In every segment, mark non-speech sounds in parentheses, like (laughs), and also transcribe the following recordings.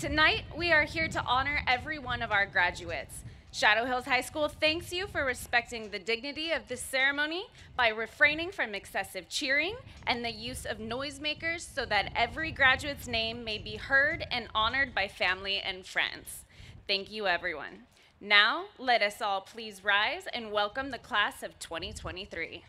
Tonight, we are here to honor every one of our graduates. Shadow Hills High School thanks you for respecting the dignity of this ceremony by refraining from excessive cheering and the use of noisemakers so that every graduate's name may be heard and honored by family and friends. Thank you, everyone. Now, let us all please rise and welcome the class of 2023.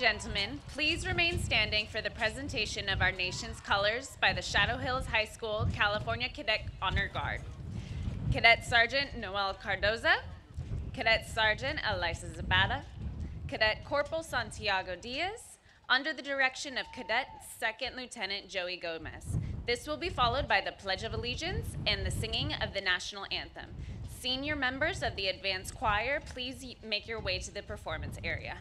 Gentlemen, please remain standing for the presentation of our nation's colors by the Shadow Hills High School California Cadet Honor Guard. Cadet Sergeant Noel Cardoza, Cadet Sergeant Elisa Zapata, Cadet Corporal Santiago Diaz, under the direction of Cadet Second Lieutenant Joey Gomez. This will be followed by the Pledge of Allegiance and the singing of the national anthem. Senior members of the advanced choir, please make your way to the performance area.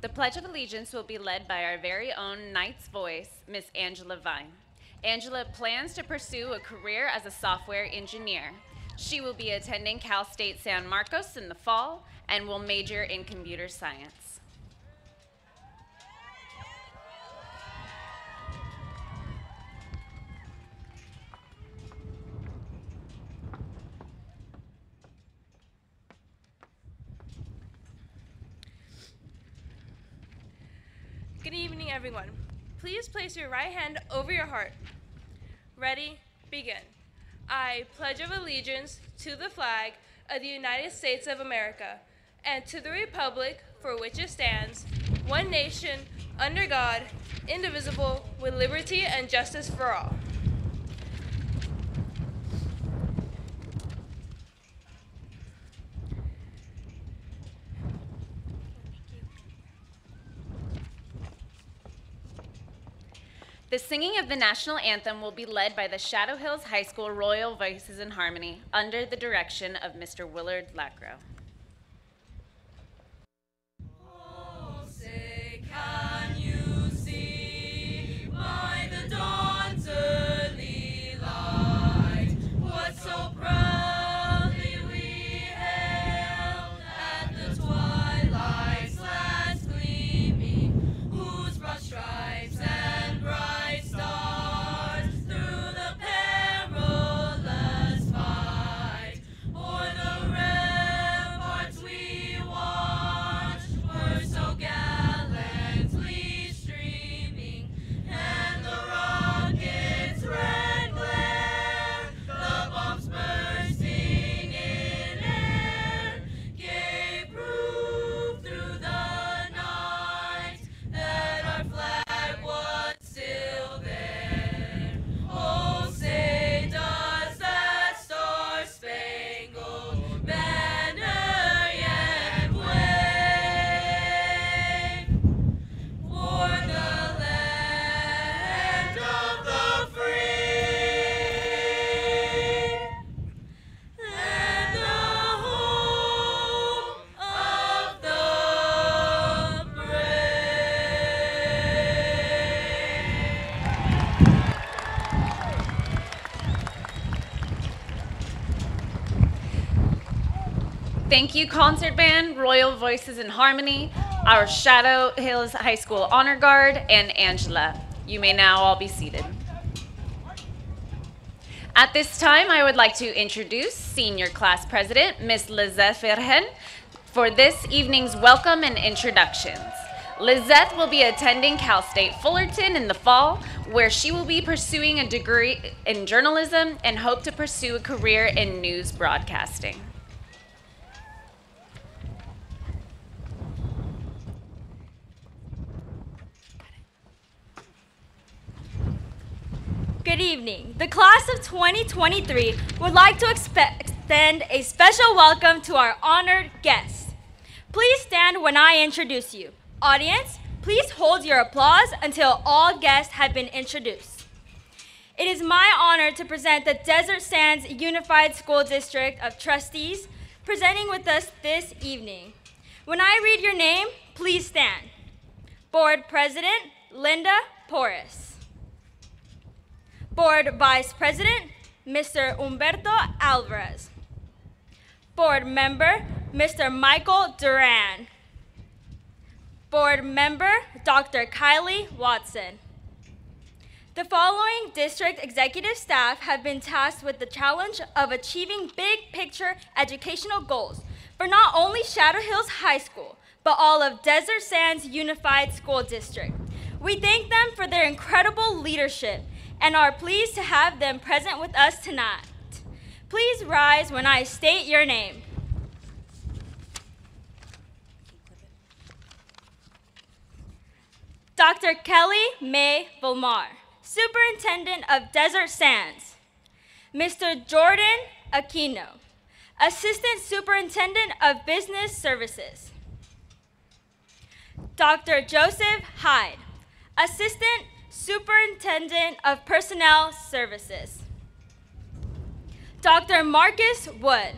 The Pledge of Allegiance will be led by our very own Knight's Voice, Miss Angela Vine. Angela plans to pursue a career as a software engineer. She will be attending Cal State San Marcos in the fall and will major in computer science. Good evening, everyone. Please place your right hand over your heart. Ready? Begin. I pledge of allegiance to the flag of the United States of America and to the republic for which it stands, one nation, under God, indivisible, with liberty and justice for all. The singing of the national anthem will be led by the Shadow Hills High School Royal Voices in Harmony under the direction of Mr. Willard Lacrow. Say, can you see by the dawn's Thank you, Concert Band, Royal Voices in Harmony, our Shadow Hills High School Honor Guard, and Angela. You may now all be seated. At this time, I would like to introduce Senior Class President, Ms. Lizette Ferhen, for this evening's welcome and introductions. Lizette will be attending Cal State Fullerton in the fall, where she will be pursuing a degree in journalism and hope to pursue a career in news broadcasting. Good evening. The class of 2023 would like to extend a special welcome to our honored guests. Please stand when I introduce you. Audience, please hold your applause until all guests have been introduced. It is my honor to present the Desert Sands Unified School District of Trustees presenting with us this evening. When I read your name, please stand. Board President Linda Porras. Board Vice President Mr. Humberto Alvarez. Board Member Mr. Michael Duran. Board Member Dr. Kylie Watson. The following district executive staff have been tasked with the challenge of achieving big picture educational goals for not only Shadow Hills High School, but all of Desert Sands Unified School District. We thank them for their incredible leadership and are pleased to have them present with us tonight. Please rise when I state your name. Dr. Kelly May Vollmar, Superintendent of Desert Sands. Mr. Jordan Aquino, Assistant Superintendent of Business Services. Dr. Joseph Hyde, Assistant Superintendent of Personnel Services. Dr. Marcus Wood,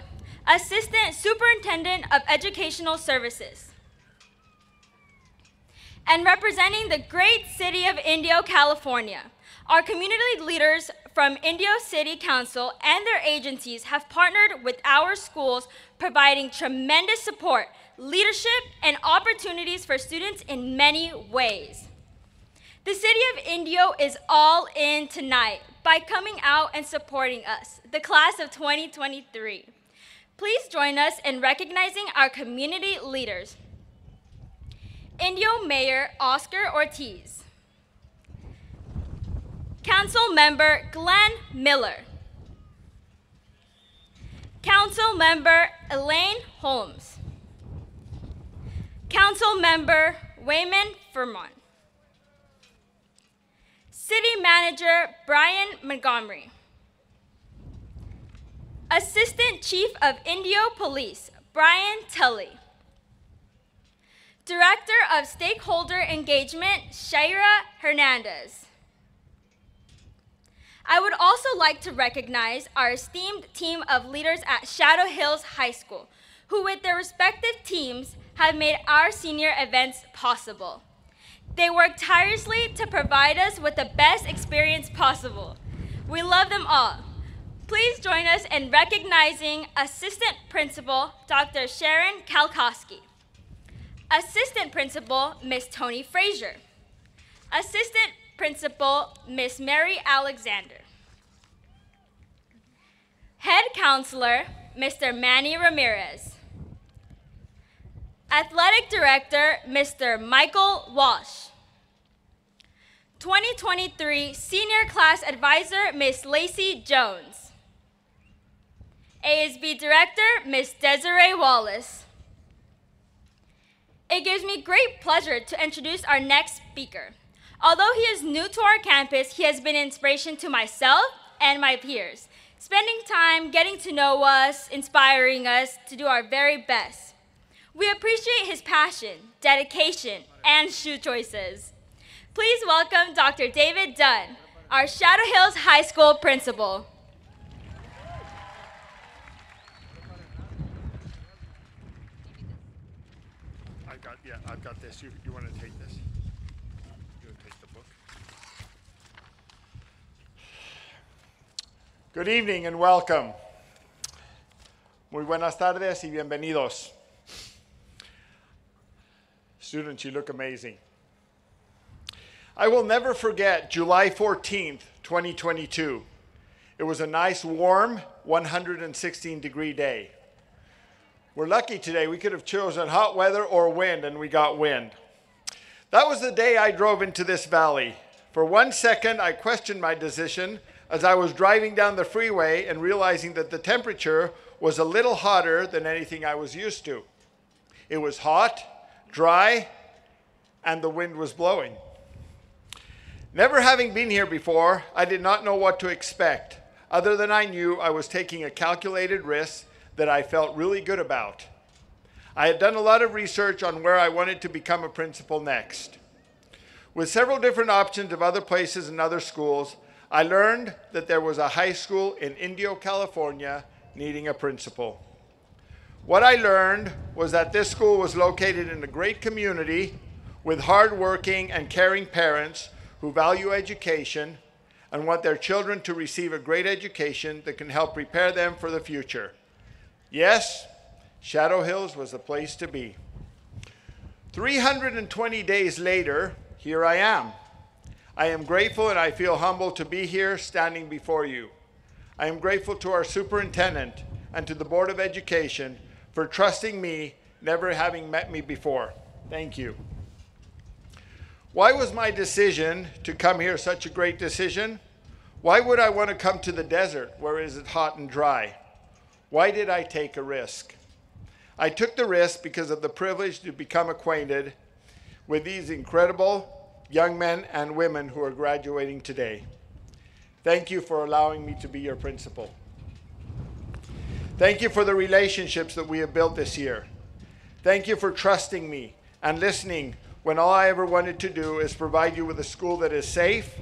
Assistant Superintendent of Educational Services. And representing the great city of Indio, California, our community leaders from Indio City Council and their agencies have partnered with our schools, providing tremendous support, leadership, and opportunities for students in many ways. The city of Indio is all in tonight by coming out and supporting us, the class of 2023. Please join us in recognizing our community leaders. Indio Mayor Oscar Ortiz. Council Member Glenn Miller. Council Member Elaine Holmes. Council Member Waymond Fermon. City Manager Bryan Montgomery. Assistant Chief of Indio Police Brian Tully. Director of Stakeholder Engagement Shaira Hernandez. I would also like to recognize our esteemed team of leaders at Shadow Hills High School, who, with their respective teams, have made our senior events possible. They work tirelessly to provide us with the best experience possible. We love them all. Please join us in recognizing Assistant Principal Dr. Sharon Kalkowski, Assistant Principal Miss Tony Frazier, Assistant Principal Miss Mary Alexander, Head Counselor Mr. Manny Ramirez, Athletic Director Mr. Michael Walsh, 2023 Senior Class Advisor Miss Lacey Jones, ASB Director Miss Desiree Wallace. It gives me great pleasure to introduce our next speaker. Although he is new to our campus, he has been an inspiration to myself and my peers, spending time getting to know us, inspiring us to do our very best. We appreciate his passion, dedication, and shoe choices. Please welcome Dr. David Dunn, our Shadow Hills High School principal. I've got, yeah, I've got this. You, you want to take this? You want to take the book? Good evening and welcome. Muy buenas tardes y bienvenidos. Students, you look amazing. I will never forget July 14th, 2022. It was a nice, warm, 116 degree day. We're lucky today. We could have chosen hot weather or wind, and we got wind. That was the day I drove into this valley. For one second, I questioned my decision as I was driving down the freeway and realizing that the temperature was a little hotter than anything I was used to. It was hot, dry, and the wind was blowing. Never having been here before, I did not know what to expect, other than I knew I was taking a calculated risk that I felt really good about. I had done a lot of research on where I wanted to become a principal next. With several different options of other places and other schools, I learned that there was a high school in Indio, California needing a principal. What I learned was that this school was located in a great community with hardworking and caring parents who value education and want their children to receive a great education that can help prepare them for the future. Yes, Shadow Hills was the place to be. 320 days later, here I am. I am grateful and I feel humbled to be here standing before you. I am grateful to our superintendent and to the Board of Education for trusting me, never having met me before. Thank you. Why was my decision to come here such a great decision? Why would I want to come to the desert where is it hot and dry? Why did I take a risk? I took the risk because of the privilege to become acquainted with these incredible young men and women who are graduating today. Thank you for allowing me to be your principal. Thank you for the relationships that we have built this year. Thank you for trusting me and listening when all I ever wanted to do is provide you with a school that is safe,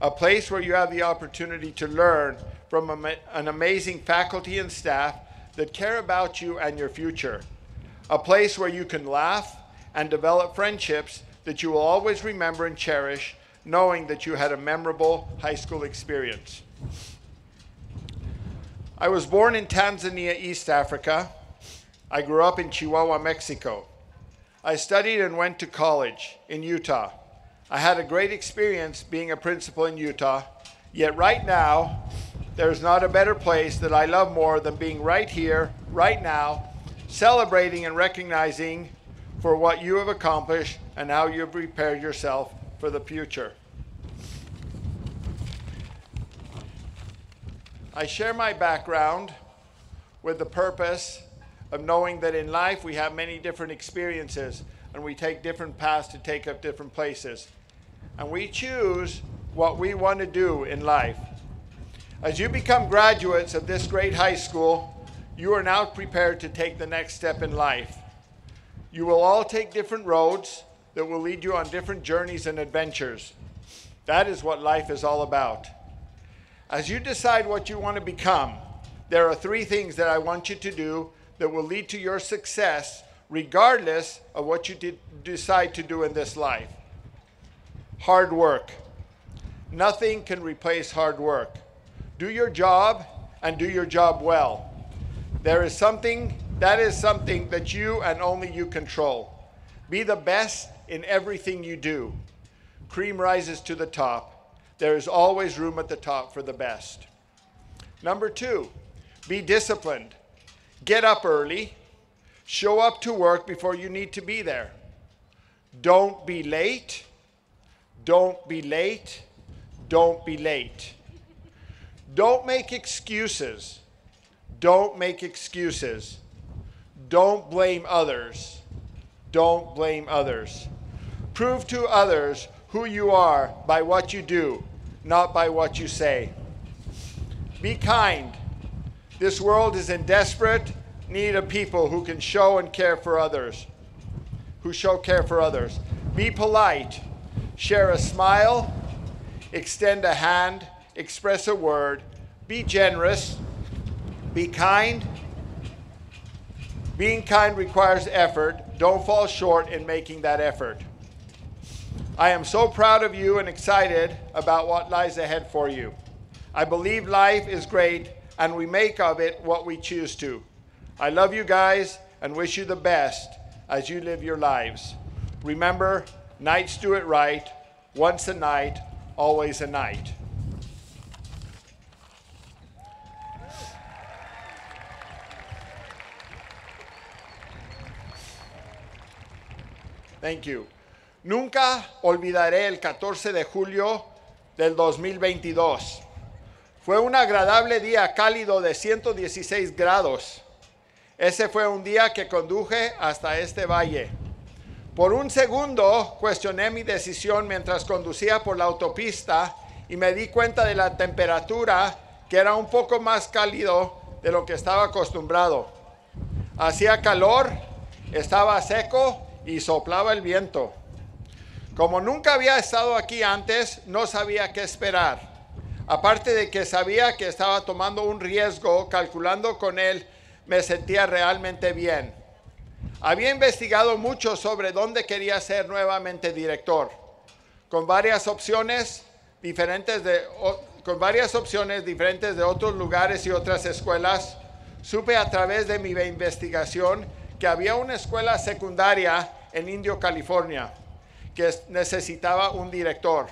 a place where you have the opportunity to learn from an amazing faculty and staff that care about you and your future, a place where you can laugh and develop friendships that you will always remember and cherish, knowing that you had a memorable high school experience. I was born in Tanzania, East Africa. I grew up in Chihuahua, Mexico. I studied and went to college in Utah. I had a great experience being a principal in Utah, yet right now, there's not a better place that I love more than being right here, right now, celebrating and recognizing for what you have accomplished and how you have prepared yourself for the future. I share my background with the purpose of knowing that in life we have many different experiences and we take different paths to take up different places. And we choose what we want to do in life. As you become graduates of this great high school, you are now prepared to take the next step in life. You will all take different roads that will lead you on different journeys and adventures. That is what life is all about. As you decide what you want to become, there are three things that I want you to do that will lead to your success, regardless of what you de- decide to do in this life. Hard work. Nothing can replace hard work. Do your job and do your job well. There is something, that is something that you and only you control. Be the best in everything you do. Cream rises to the top. There is always room at the top for the best. Number two, be disciplined. Get up early. Show up to work before you need to be there. Don't be late. Don't be late. Don't be late. Don't make excuses. Don't make excuses. Don't blame others. Don't blame others. Prove to others who you are by what you do, not by what you say. Be kind. This world is in desperate need of people who can show and care for others, who show care for others. Be polite. Share a smile. Extend a hand. Express a word. Be generous. Be kind. Being kind requires effort. Don't fall short in making that effort. I am so proud of you and excited about what lies ahead for you. I believe life is great and we make of it what we choose to. I love you guys and wish you the best as you live your lives. Remember, Knights do it right. Once a Knight, always a Knight. Thank you. Nunca olvidaré el 14 de julio del 2022. Fue un agradable día cálido de 116 grados. Ese fue un día que conduje hasta este valle. Por un segundo cuestioné mi decisión mientras conducía por la autopista y me di cuenta de la temperatura que era un poco más cálido de lo que estaba acostumbrado. Hacía calor, estaba seco y soplaba el viento. Como nunca había estado aquí antes, no sabía qué esperar. Aparte de que sabía que estaba tomando un riesgo, calculando con él, me sentía realmente bien. Había investigado mucho sobre dónde quería ser nuevamente director, con varias opciones diferentes de, con varias opciones diferentes de otros lugares y otras escuelas. Supe a través de mi investigación que había una escuela secundaria en Indio, California, que es- necesitaba un director.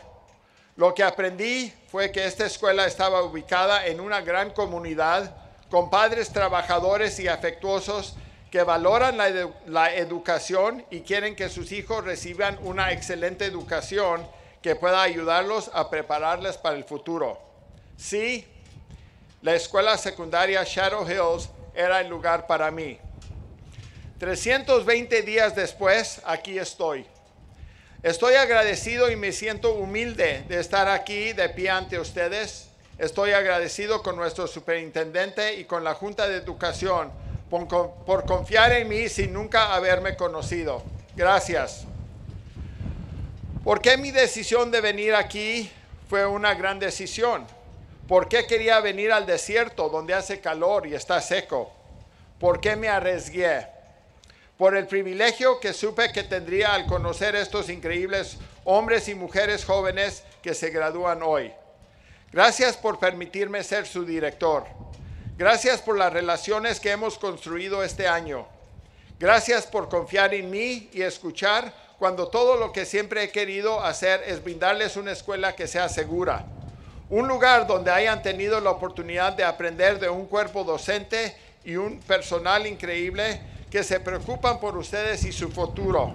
Lo que aprendí fue que esta escuela estaba ubicada en una gran comunidad con padres trabajadores y afectuosos que valoran la, la educación y quieren que sus hijos reciban una excelente educación que pueda ayudarlos a prepararles para el futuro. Sí, la escuela secundaria Shadow Hills era el lugar para mí. 320 días después, aquí estoy. Estoy agradecido y me siento humilde de estar aquí de pie ante ustedes. Estoy agradecido con nuestro superintendente y con la Junta de Educación por, con- por confiar en mí sin nunca haberme conocido. Gracias. ¿Por qué mi decisión de venir aquí fue una gran decisión? ¿Por qué quería venir al desierto donde hace calor y está seco? ¿Por qué me arriesgué? Por el privilegio que supe que tendría al conocer estos increíbles hombres y mujeres jóvenes que se gradúan hoy. Gracias por permitirme ser su director. Gracias por las relaciones que hemos construido este año. Gracias por confiar en mí y escuchar cuando todo lo que siempre he querido hacer es brindarles una escuela que sea segura. Un lugar donde hayan tenido la oportunidad de aprender de un cuerpo docente y un personal increíble que se preocupan por ustedes y su futuro.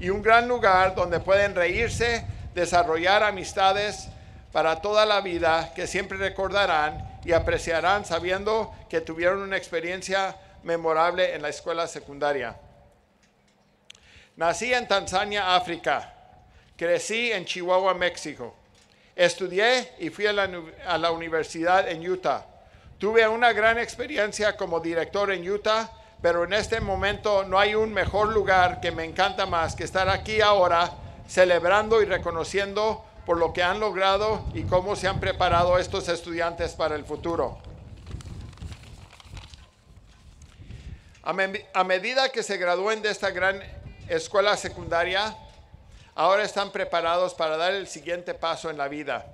Y un gran lugar donde pueden reírse, desarrollar amistades para toda la vida que siempre recordarán y apreciarán sabiendo que tuvieron una experiencia memorable en la escuela secundaria. Nací en Tanzania, África. Crecí en Chihuahua, México. Estudié y fui a la, a la universidad en Utah. Tuve una gran experiencia como director en Utah, pero en este momento no hay un mejor lugar que me encanta más que estar aquí ahora celebrando y reconociendo por lo que han logrado y cómo se han preparado estos estudiantes para el futuro. A, me- a medida que se gradúen de esta gran escuela secundaria, ahora están preparados para dar el siguiente paso en la vida.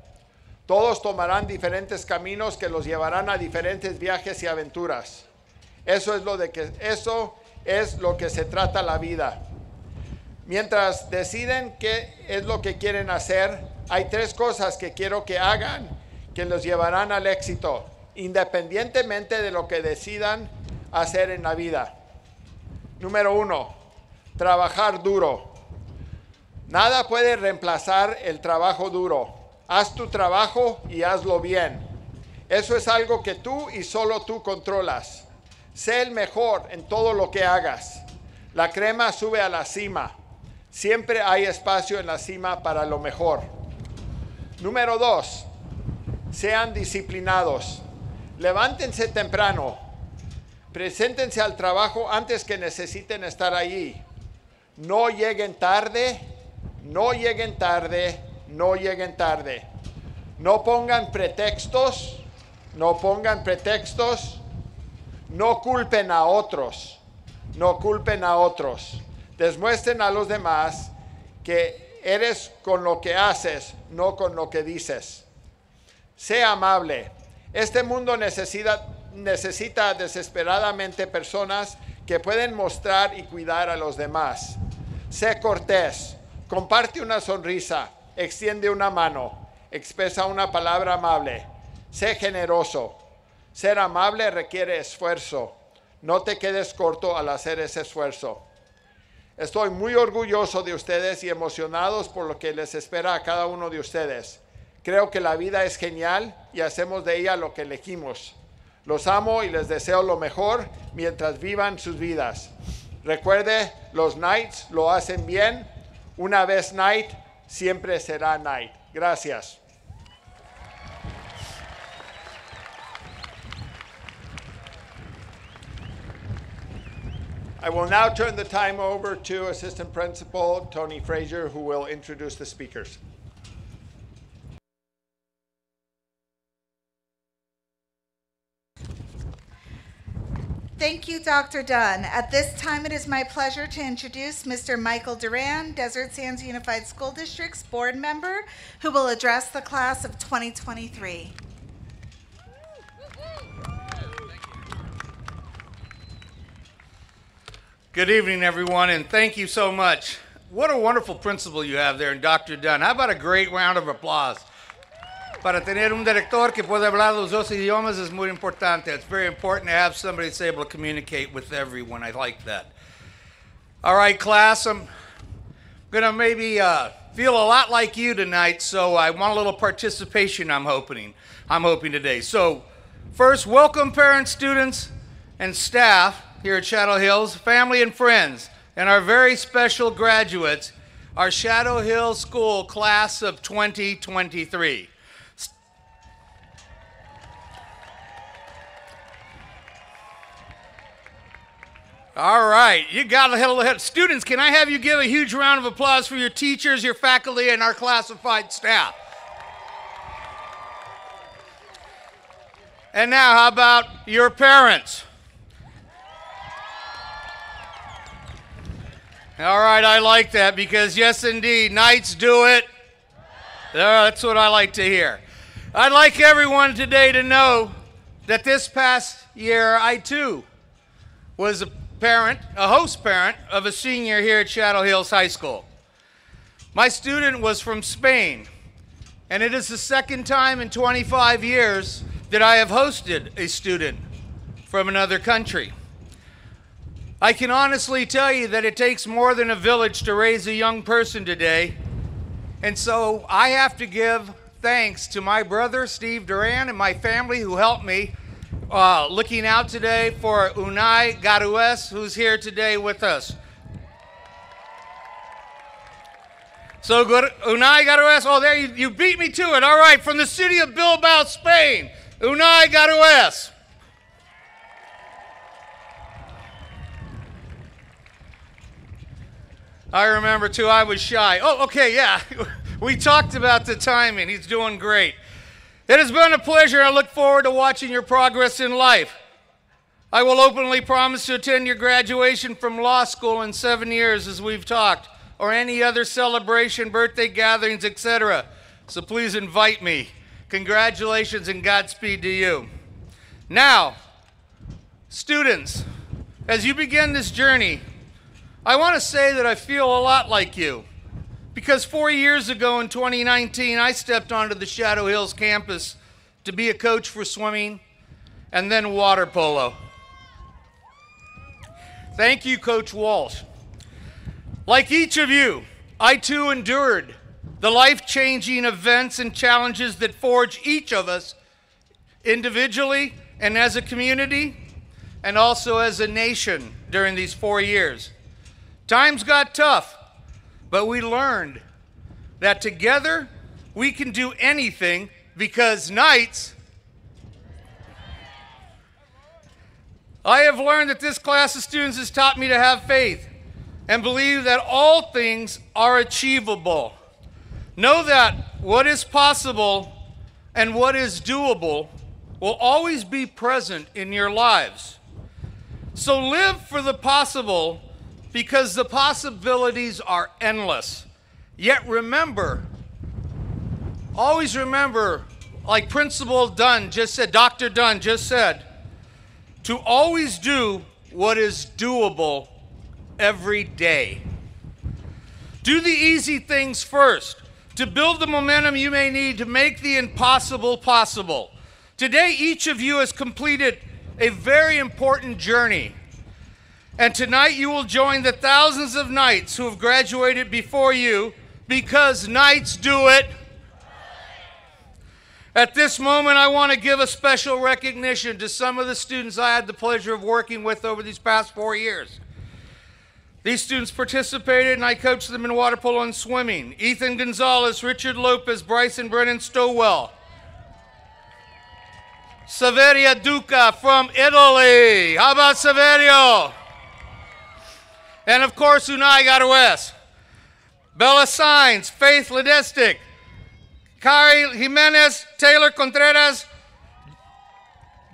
Todos tomarán diferentes caminos que los llevarán a diferentes viajes y aventuras. Eso es lo de que eso es lo que se trata la vida. Mientras deciden qué es lo que quieren hacer, hay tres cosas que quiero que hagan que los llevarán al éxito, independientemente de lo que decidan hacer en la vida. Número uno, trabajar duro. Nada puede reemplazar el trabajo duro. Haz tu trabajo y hazlo bien. Eso es algo que tú y solo tú controlas. Sé el mejor en todo lo que hagas. La crema sube a la cima. Siempre hay espacio en la cima para lo mejor. Número dos, sean disciplinados. Levántense temprano. Preséntense al trabajo antes que necesiten estar allí. No lleguen tarde, no lleguen tarde, no lleguen tarde. No pongan pretextos, no pongan pretextos, no culpen a otros, no culpen a otros. Demuestren a los demás que eres con lo que haces, no con lo que dices. Sea amable. Este mundo necesita, necesita desesperadamente personas que pueden mostrar y cuidar a los demás. Sé cortés, comparte una sonrisa, extiende una mano, expresa una palabra amable. Sé generoso. Ser amable requiere esfuerzo. No te quedes corto al hacer ese esfuerzo. Estoy muy orgulloso de ustedes y emocionados por lo que les espera a cada uno de ustedes. Creo que la vida es genial y hacemos de ella lo que elegimos. Los amo y les deseo lo mejor mientras vivan sus vidas. Recuerde, los Knights lo hacen bien. Una vez Knight, siempre será Knight. Gracias. I will now turn the time over to Assistant Principal Tony Frazier, who will introduce the speakers. Thank you, Dr. Dunn. At this time, it is my pleasure to introduce Mr. Michael Duran, Desert Sands Unified School District's board member, who will address the class of 2023. Good evening, everyone, and thank you so much. What a wonderful principal you have there in Dr. Dunn. How about a great round of applause? Para tener un director que puede hablar los dos idiomas is muy importante. It's very important to have somebody that's able to communicate with everyone. I like that. All right, class, I'm going to maybe uh, feel a lot like you tonight, so I want a little participation, I'm hoping. I'm hoping today. So, first, welcome parents, students, and staff here at Shadow Hills, family and friends, and our very special graduates, our Shadow Hills School class of 2023. All right, you got a hell of Students, can I have you give a huge round of applause for your teachers, your faculty, and our classified staff? And now, how about your parents? All right, I like that because, yes, indeed, Knights do it. That's what I like to hear. I'd like everyone today to know that this past year, I too was a parent, a host parent of a senior here at Shadow Hills High School. My student was from Spain, and it is the second time in 25 years that I have hosted a student from another country. I can honestly tell you that it takes more than a village to raise a young person today. And so I have to give thanks to my brother, Steve Duran, and my family who helped me uh, looking out today for Unai Garues, who's here today with us. So good. Unai Garues. Oh, there you, you beat me to it. All right, from the city of Bilbao, Spain, Unai Garues. I remember too, I was shy. Oh, okay, yeah. (laughs) We talked about the timing. He's doing great. It has been a pleasure. I look forward to watching your progress in life. I will openly promise to attend your graduation from law school in seven years, as we've talked, or any other celebration, birthday gatherings, etc. So please invite me. Congratulations and Godspeed to you. Now, students, as you begin this journey, I want to say that I feel a lot like you. Because four years ago in 2019, I stepped onto the Shadow Hills campus to be a coach for swimming and then water polo. Thank you, Coach Walsh. Like each of you, I too endured the life changing events and challenges that forge each of us individually and as a community and also as a nation during these four years. Times got tough, but we learned that together we can do anything because Knights. I have learned that this class of students has taught me to have faith and believe that all things are achievable. Know that what is possible and what is doable will always be present in your lives. So live for the possible because the possibilities are endless. Yet remember, always remember, like Principal Dunn just said, Dr. Dunn just said, to always do what is doable every day. Do the easy things first to build the momentum you may need to make the impossible possible. Today, each of you has completed a very important journey and tonight you will join the thousands of knights who have graduated before you because knights do it. At this moment, I want to give a special recognition to some of the students I had the pleasure of working with over these past four years. These students participated and I coached them in water polo and swimming. Ethan Gonzalez, Richard Lopez, Bryson Brennan Stowell. Saveria Duca from Italy. How about Saverio? And of course, Unai Garues. Bella Signs, Faith Ledestic, Kari Jimenez, Taylor Contreras,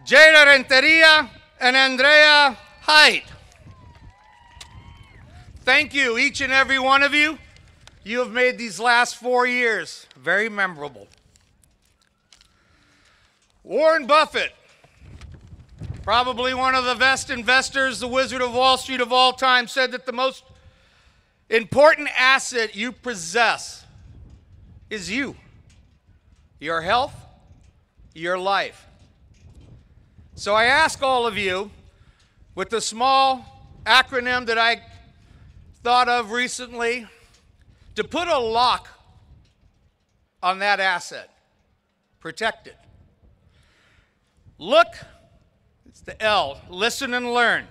Jada Renteria, and Andrea Height. Thank you, each and every one of you. You have made these last four years very memorable. Warren Buffett, probably one of the best investors, the Wizard of Wall Street of all time, said that the most important asset you possess is you your health, your life. So I ask all of you, with the small acronym that I thought of recently, to put a lock on that asset, protect it. Look, the L, listen and learn,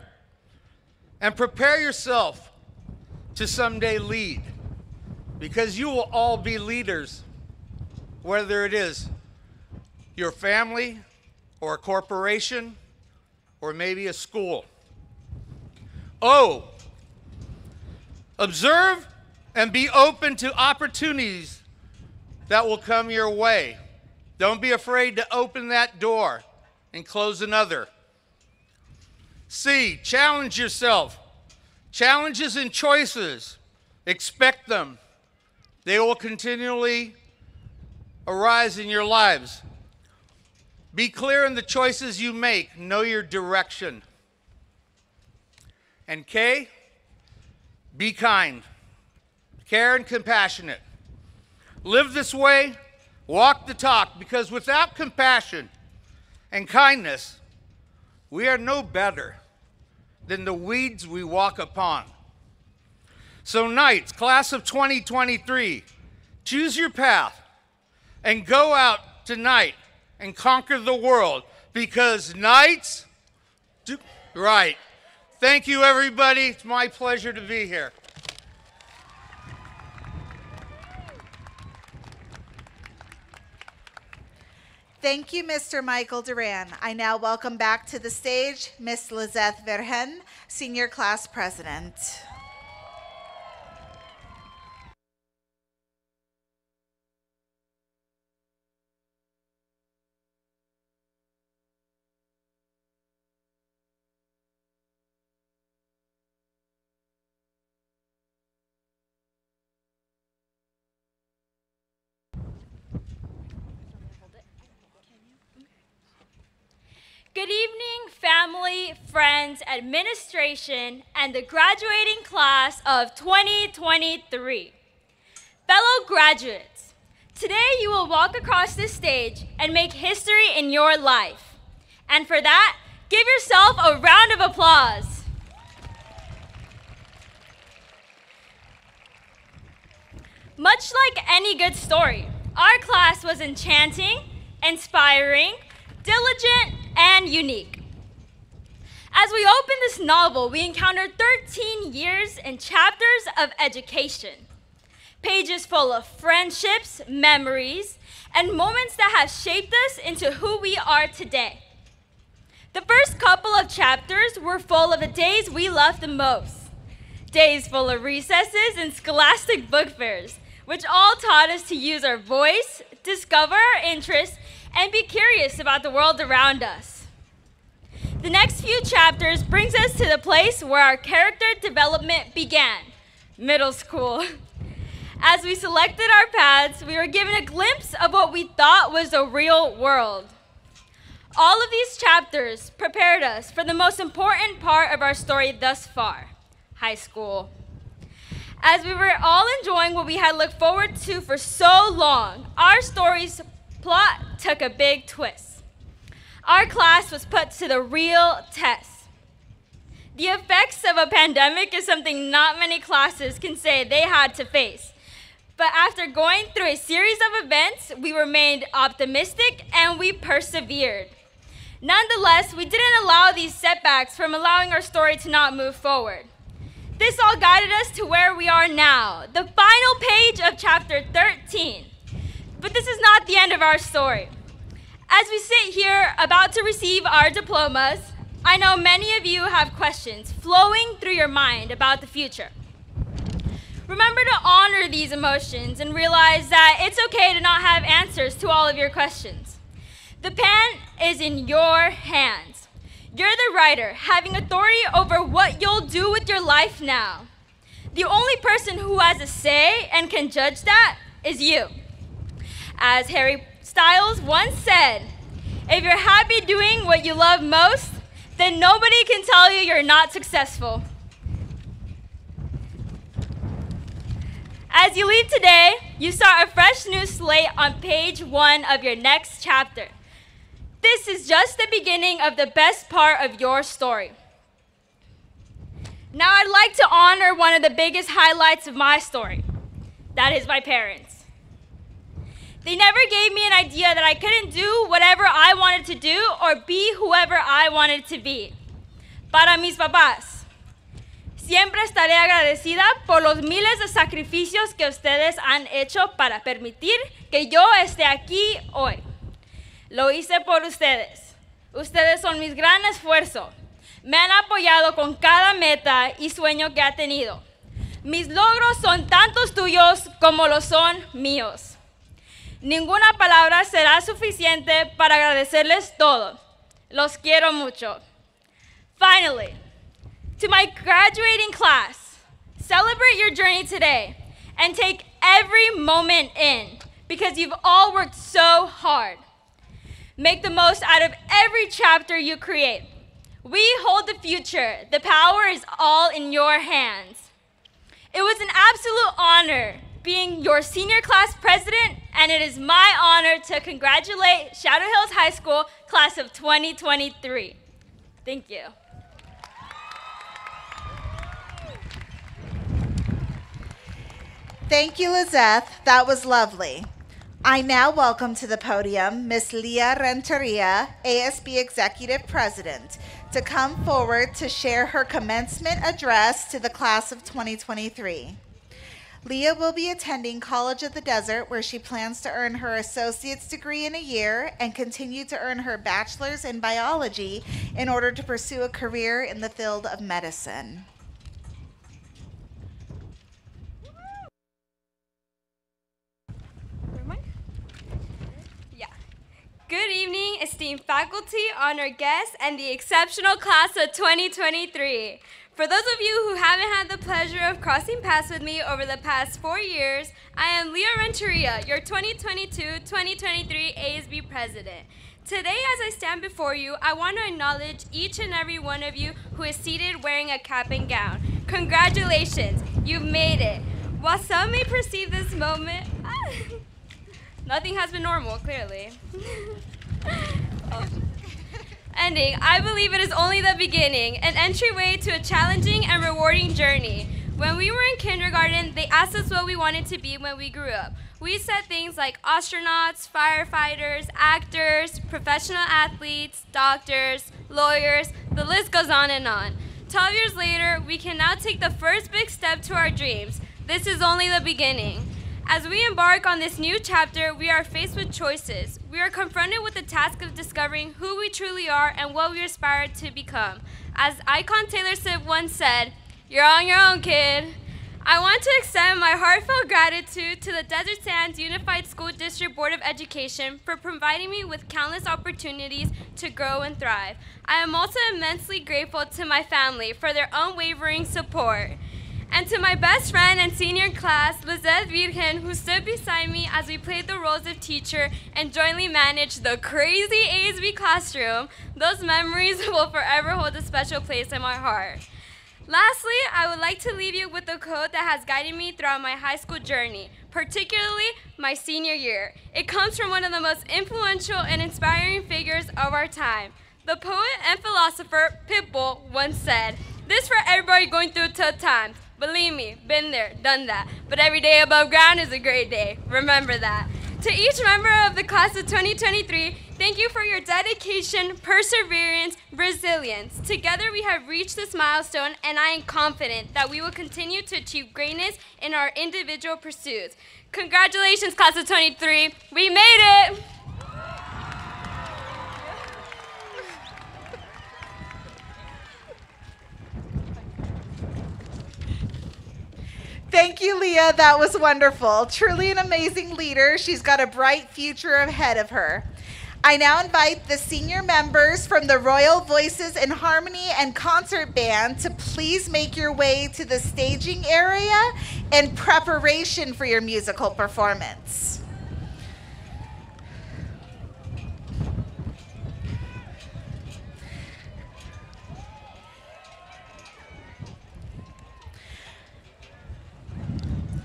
and prepare yourself to someday lead because you will all be leaders, whether it is your family or a corporation or maybe a school. O, observe and be open to opportunities that will come your way. Don't be afraid to open that door and close another. C, challenge yourself. Challenges and choices, expect them. They will continually arise in your lives. Be clear in the choices you make, know your direction. And K, be kind, care, and compassionate. Live this way, walk the talk, because without compassion and kindness, we are no better than the weeds we walk upon. So, Knights, class of 2023, choose your path and go out tonight and conquer the world because Knights, do, right. Thank you, everybody. It's my pleasure to be here. Thank you, Mr. Michael Duran. I now welcome back to the stage Miss Lizeth Virgen, Senior Class President. Good evening, family, friends, administration, and the graduating class of 2023. Fellow graduates, today you will walk across this stage and make history in your life. And for that, give yourself a round of applause. Much like any good story, our class was enchanting, inspiring, diligent, and unique. As we open this novel, we encounter 13 years and chapters of education, pages full of friendships, memories, and moments that have shaped us into who we are today. The first couple of chapters were full of the days we loved the most days full of recesses and scholastic book fairs, which all taught us to use our voice, discover our interests, and be curious about the world around us. The next few chapters brings us to the place where our character development began, middle school. As we selected our paths, we were given a glimpse of what we thought was the real world. All of these chapters prepared us for the most important part of our story thus far, high school. As we were all enjoying what we had looked forward to for so long, our story's plot took a big twist. Our class was put to the real test. The effects of a pandemic is something not many classes can say they had to face. But after going through a series of events, we remained optimistic and we persevered. Nonetheless, we didn't allow these setbacks from allowing our story to not move forward. This all guided us to where we are now, the final page of chapter 13. But this is not the end of our story. As we sit here about to receive our diplomas, I know many of you have questions flowing through your mind about the future. Remember to honor these emotions and realize that it's okay to not have answers to all of your questions. The pen is in your hands. You're the writer, having authority over what you'll do with your life now. The only person who has a say and can judge that is you. As Harry Styles once said, if you're happy doing what you love most, then nobody can tell you you're not successful. As you leave today, you start a fresh new slate on page one of your next chapter. This is just the beginning of the best part of your story. Now, I'd like to honor one of the biggest highlights of my story that is my parents. They never gave me an idea that I couldn't do whatever I wanted to do or be whoever I wanted to be. Para mis papás, siempre estaré agradecida por los miles de sacrificios que ustedes han hecho para permitir que yo esté aquí hoy. Lo hice por ustedes. Ustedes son mis gran esfuerzo. Me han apoyado con cada meta y sueño que ha tenido. Mis logros son tantos tuyos como lo son míos. Ninguna palabra será suficiente para agradecerles todo. Los quiero mucho. Finally, to my graduating class, celebrate your journey today and take every moment in because you've all worked so hard. Make the most out of every chapter you create. We hold the future. The power is all in your hands. It was an absolute honor being your senior class president, and it is my honor to congratulate Shadow Hills High School class of 2023. Thank you. Thank you, Lizeth. That was lovely. I now welcome to the podium Miss Leah Renteria, ASB Executive President, to come forward to share her commencement address to the class of 2023. Leah will be attending College of the Desert, where she plans to earn her associate's degree in a year and continue to earn her bachelor's in biology in order to pursue a career in the field of medicine. Good evening, esteemed faculty, honored guests, and the exceptional class of 2023. For those of you who haven't had the pleasure of crossing paths with me over the past four years, I am Leah Renteria, your 2022-2023 ASB president. Today, as I stand before you, I want to acknowledge each and every one of you who is seated wearing a cap and gown. Congratulations, you've made it. While some may perceive this moment, (laughs) nothing has been normal, clearly. (laughs) Oh. Ending, I believe it is only the beginning, an entryway to a challenging and rewarding journey. When we were in kindergarten, they asked us what we wanted to be when we grew up. We said things like astronauts, firefighters, actors, professional athletes, doctors, lawyers, the list goes on and on. 12 years later, we can now take the first big step to our dreams. This is only the beginning. As we embark on this new chapter, we are faced with choices. We are confronted with the task of discovering who we truly are and what we aspire to become. As Icon Taylor Swift once said, You're on your own, kid. I want to extend my heartfelt gratitude to the Desert Sands Unified School District Board of Education for providing me with countless opportunities to grow and thrive. I am also immensely grateful to my family for their unwavering support. And to my best friend and senior class, Lizeth Virgen, who stood beside me as we played the roles of teacher and jointly managed the crazy ASB classroom, those memories (laughs) will forever hold a special place in my heart. Lastly, I would like to leave you with a quote that has guided me throughout my high school journey, particularly my senior year. It comes from one of the most influential and inspiring figures of our time. The poet and philosopher Pitbull once said, This for everybody going through tough times. Believe me, been there, done that. But every day above ground is a great day. Remember that. To each member of the class of 2023, Thank you for your dedication, perseverance, resilience. Together we have reached this milestone, and I am confident that we will continue to achieve greatness in our individual pursuits. Congratulations, class of 23. We made it! Thank you, Leah. That was wonderful. Truly an amazing leader. She's got a bright future ahead of her. I now invite the senior members from the Royal Voices in Harmony and Concert Band to please make your way to the staging area in preparation for your musical performance.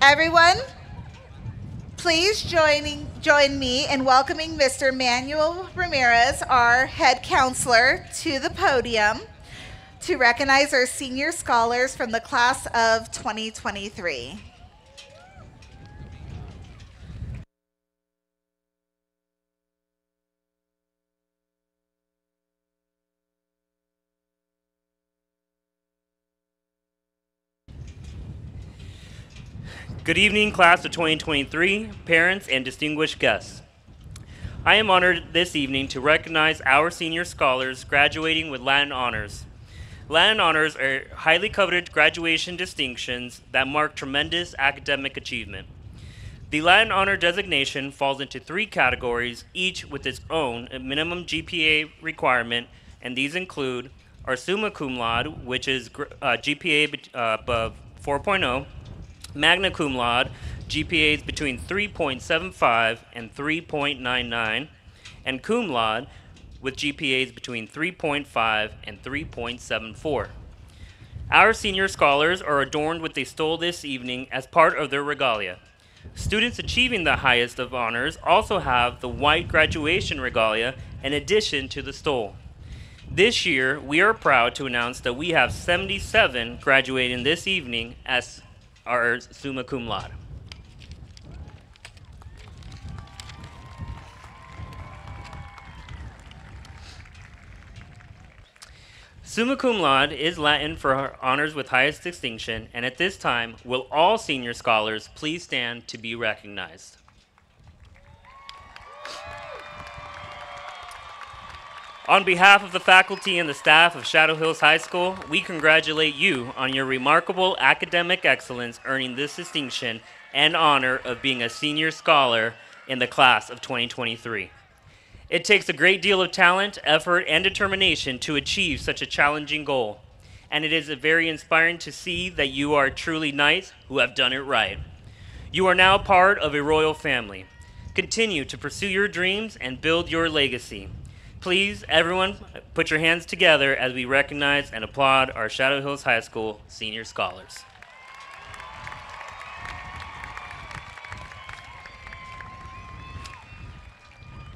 Everyone, please joining, join me in welcoming Mr. Manuel Ramirez, our head counselor, to the podium to recognize our senior scholars from the class of 2023. Good evening, class of 2023, parents, and distinguished guests. I am honored this evening to recognize our senior scholars graduating with Latin honors. Latin honors are highly coveted graduation distinctions that mark tremendous academic achievement. The Latin honor designation falls into three categories, each with its own minimum GPA requirement, and these include our summa cum laude, which is uh, GPA uh, above 4.0, magna cum laude, GPAs between 3.75 and 3.99, and cum laude with GPAs between 3.5 and 3.74. Our senior scholars are adorned with a stole this evening as part of their regalia. Students achieving the highest of honors also have the white graduation regalia in addition to the stole. This year, we are proud to announce that we have 77 graduating this evening as our summa cum laude. Summa cum laude is Latin for honors with highest distinction, and at this time, will all senior scholars please stand to be recognized? On behalf of the faculty and the staff of Shadow Hills High School, we congratulate you on your remarkable academic excellence earning this distinction and honor of being a senior scholar in the class of 2023. It takes a great deal of talent, effort, and determination to achieve such a challenging goal, and it is very inspiring to see that you are truly knights who have done it right. You are now part of a royal family. Continue to pursue your dreams and build your legacy. Please, everyone, put your hands together as we recognize and applaud our Shadow Hills High School senior scholars.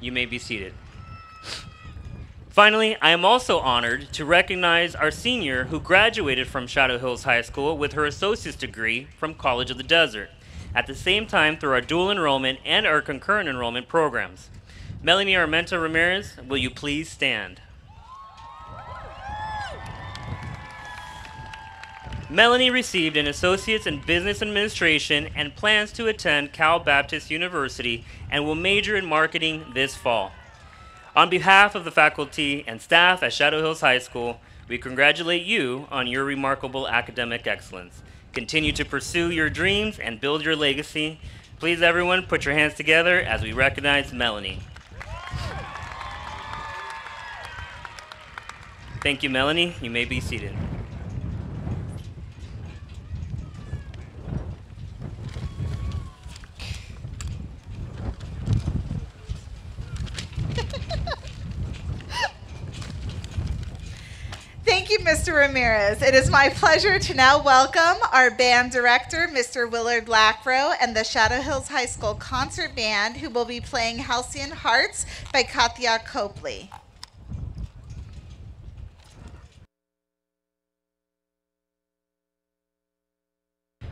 You may be seated. Finally, I am also honored to recognize our senior who graduated from Shadow Hills High School with her associate's degree from College of the Desert, at the same time through our dual enrollment and our concurrent enrollment programs. Melanie Armenta Ramirez, will you please stand? Melanie received an associate's in business administration and plans to attend Cal Baptist University and will major in marketing this fall. On behalf of the faculty and staff at Shadow Hills High School, we congratulate you on your remarkable academic excellence. Continue to pursue your dreams and build your legacy. Please, everyone, put your hands together as we recognize Melanie. Thank you, Melanie. You may be seated. (laughs) Thank you, Mr. Ramirez. It is my pleasure to now welcome our band director, Mr. Willard Lackrow, and the Shadow Hills High School Concert Band, who will be playing Halcyon Hearts by Katahj Copley.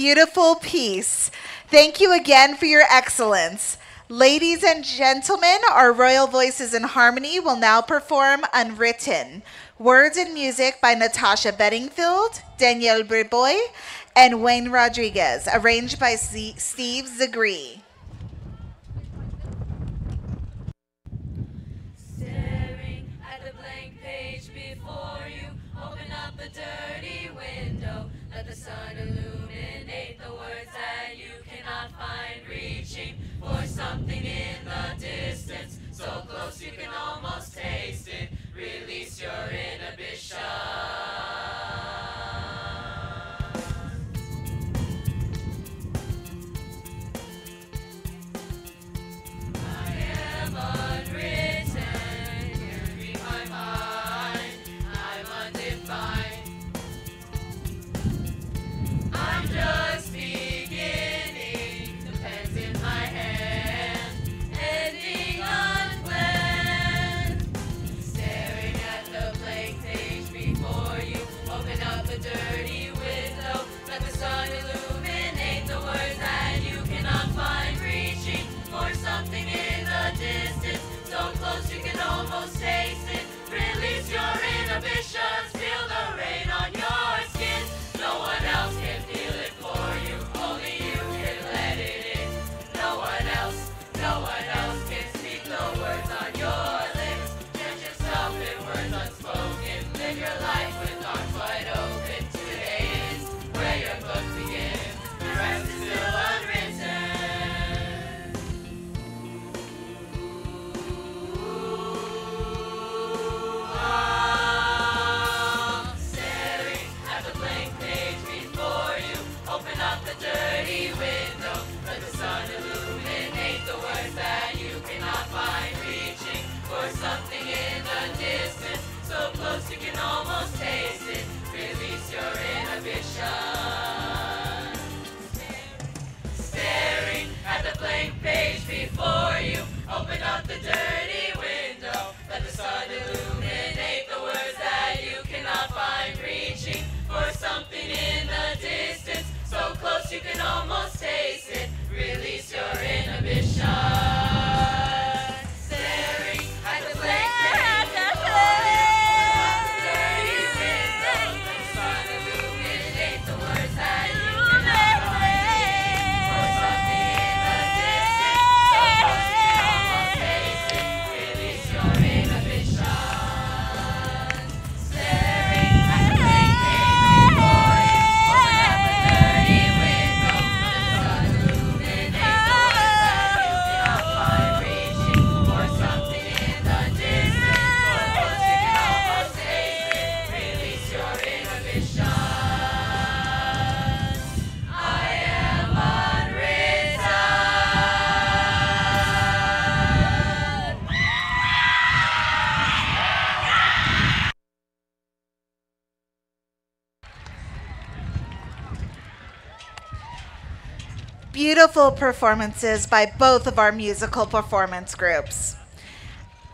beautiful piece. Thank you again for your excellence. Ladies and gentlemen, our Royal Voices in Harmony will now perform Unwritten. Words and music by Natasha Bedingfield, Danielle Brisebois, and Wayne Rodrigues, arranged by Steve Zegree. performances by both of our musical performance groups.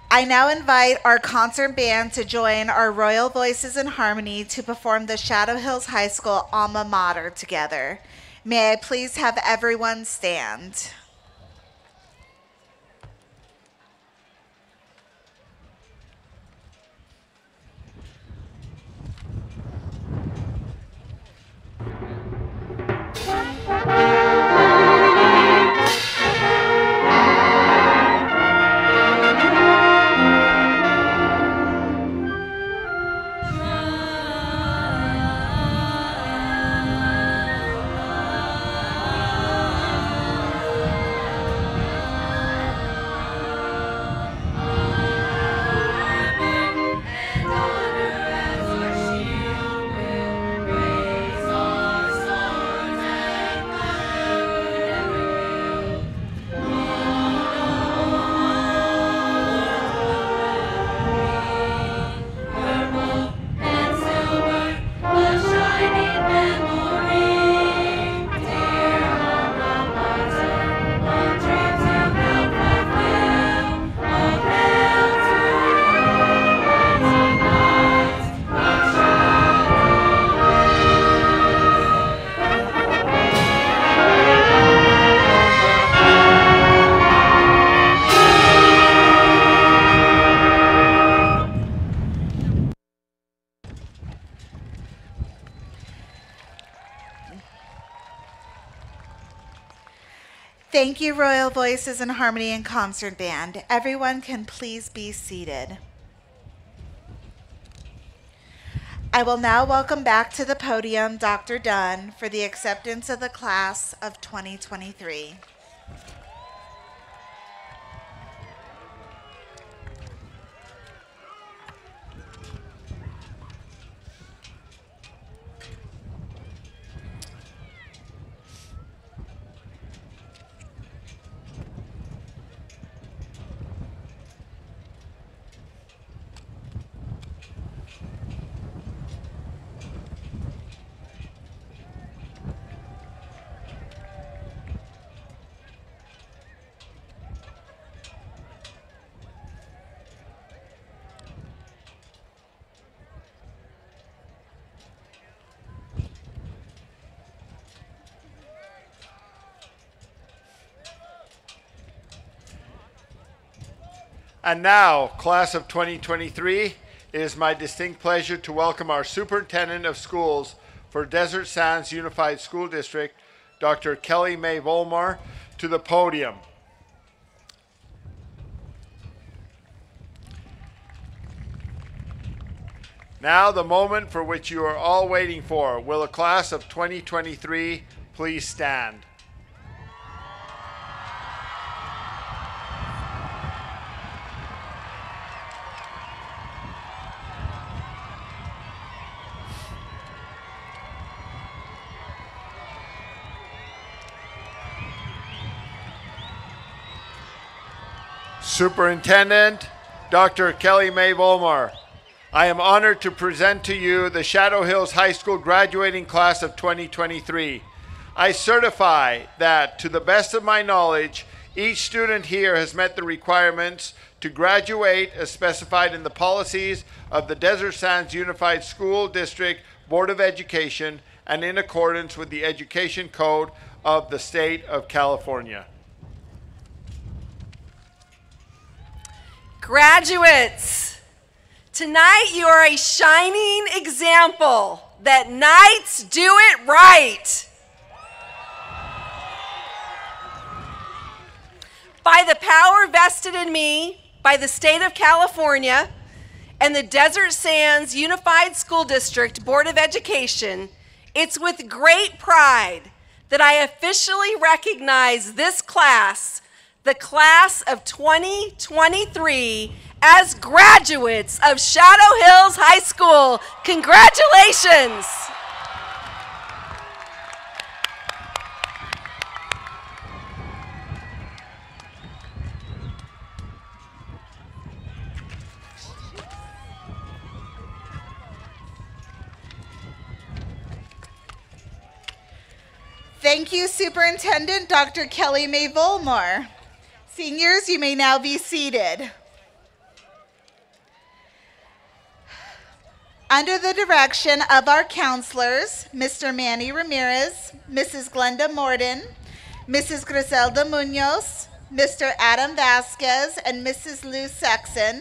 I now invite our concert band to join our Royal Voices in Harmony to perform the Shadow Hills High School alma mater together. May I please have everyone stand? Thank you, Royal Voices and Harmony and Concert Band. Everyone can please be seated. I will now welcome back to the podium Dr. Dunn for the acceptance of the class of 2023. And now, class of 2023, it is my distinct pleasure to welcome our superintendent of schools for Desert Sands Unified School District, Dr. Kelly May Vollmar, to the podium. Now, the moment for which you are all waiting for. Will a class of 2023 please stand? Superintendent Dr. Kelly May Vollmar. I am honored to present to you the Shadow Hills High School graduating class of 2023. I certify that, to the best of my knowledge, each student here has met the requirements to graduate as specified in the policies of the Desert Sands Unified School District Board of Education and in accordance with the Education Code of the State of California. Graduates, tonight you are a shining example that knights do it right. By the power vested in me by the state of California and the Desert Sands Unified School District Board of Education, it's with great pride that I officially recognize this class the class of 2023 as graduates of Shadow Hills High School. Congratulations! Thank you, Superintendent Dr. Kelly May Vollmar. Seniors, you may now be seated. Under the direction of our counselors, Mr. Manny Ramirez, Mrs. Glenda Morden, Mrs. Griselda Munoz, Mr. Adam Vasquez, and Mrs. Lou Sexton,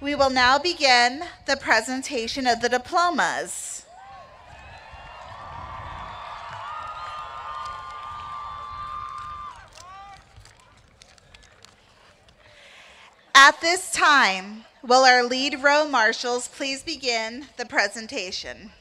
we will now begin the presentation of the diplomas. At this time, will our lead row marshals please begin the presentation?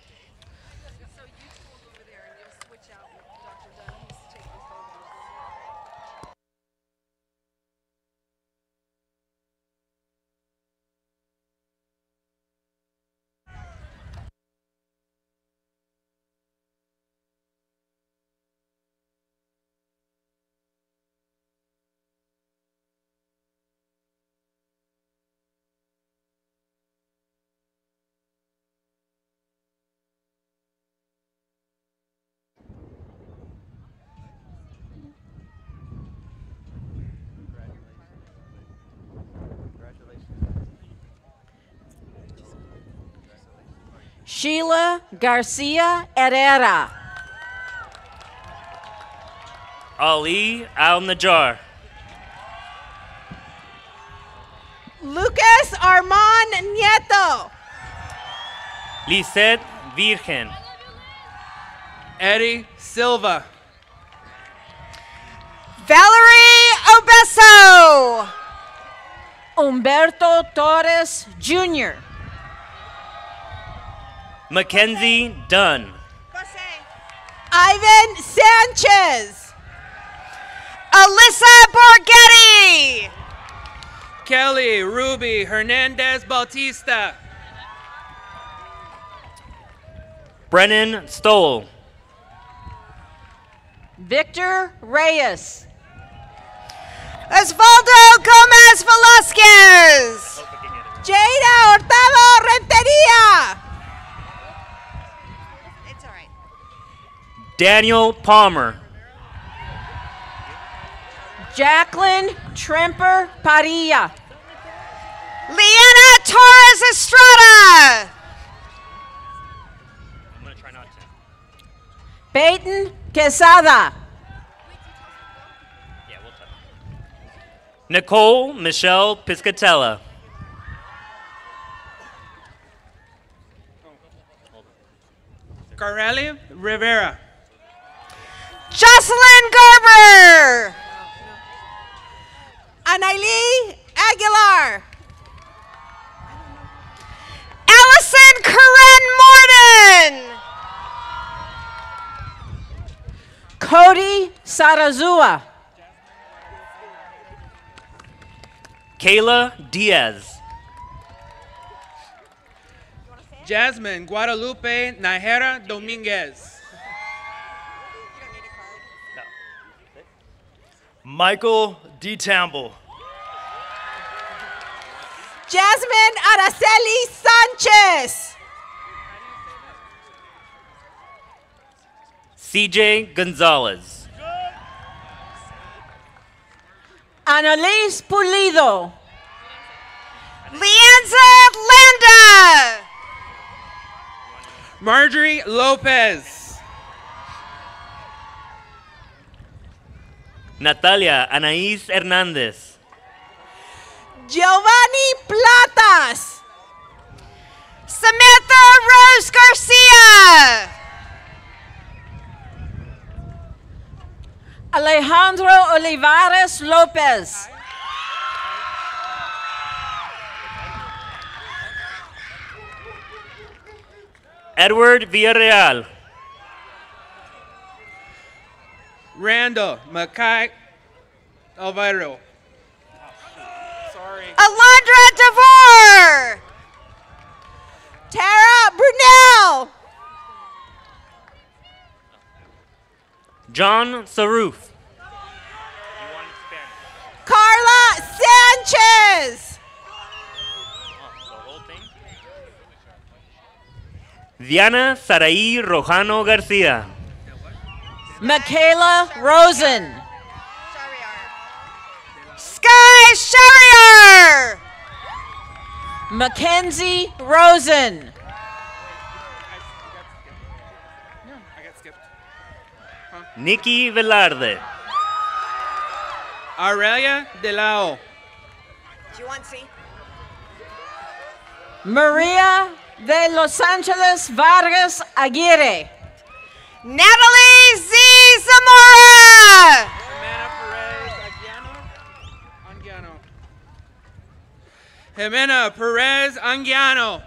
Sheila Garcia Herrera. Ali Al Najjar. Lucas Armand Nieto. Lizeth Virgen. Eddie Silva. Valerie Obeso. Humberto Torres Jr. Mackenzie Dunn. Ivan Sanchez. Alyssa Borghetti. Kelly Ruby Hernandez Bautista. Brennan Stoll. Victor Reyes. Osvaldo Gomez Velasquez. Jada Hurtado Renteria. It's all right. Daniel Palmer. Jacqueline Tremper Padilla. Leanna Torres Estrada. I'm going to try not to. Peyton Quesada. Yeah, we'll try. Nicole Michelle Piscatella. Carelli Rivera. Jocelyn Gerber. Anaili Aguilar. Allison Corinne Morden. Cody Sarazua. Kayla Diaz. Jasmine Guadalupe Najera Dominguez. Michael D. Tamble. Jasmine Araceli Sanchez. CJ Gonzalez. Annalise Pulido. Leanza Landa. Marjorie Lopez. Natalia Anaís Hernández. Giovanni Platas. Samantha Rose Garcia. Alejandro Olivares Lopez. Edward Villarreal. Randall Mackay Alvaro. Oh, Alondra DeVore. Tara Brunel. John Saruf. Carla Sanchez. Diana Saraí Rojano Garcia. Michaela Rosen. Sky Shariar. Mackenzie Rosen. Nikki Velarde. Aurelia Delao. Do you want to see? Maria de Los Angeles Vargas Aguirre. Natalie Z. Zamora. Jimena Perez Angiano.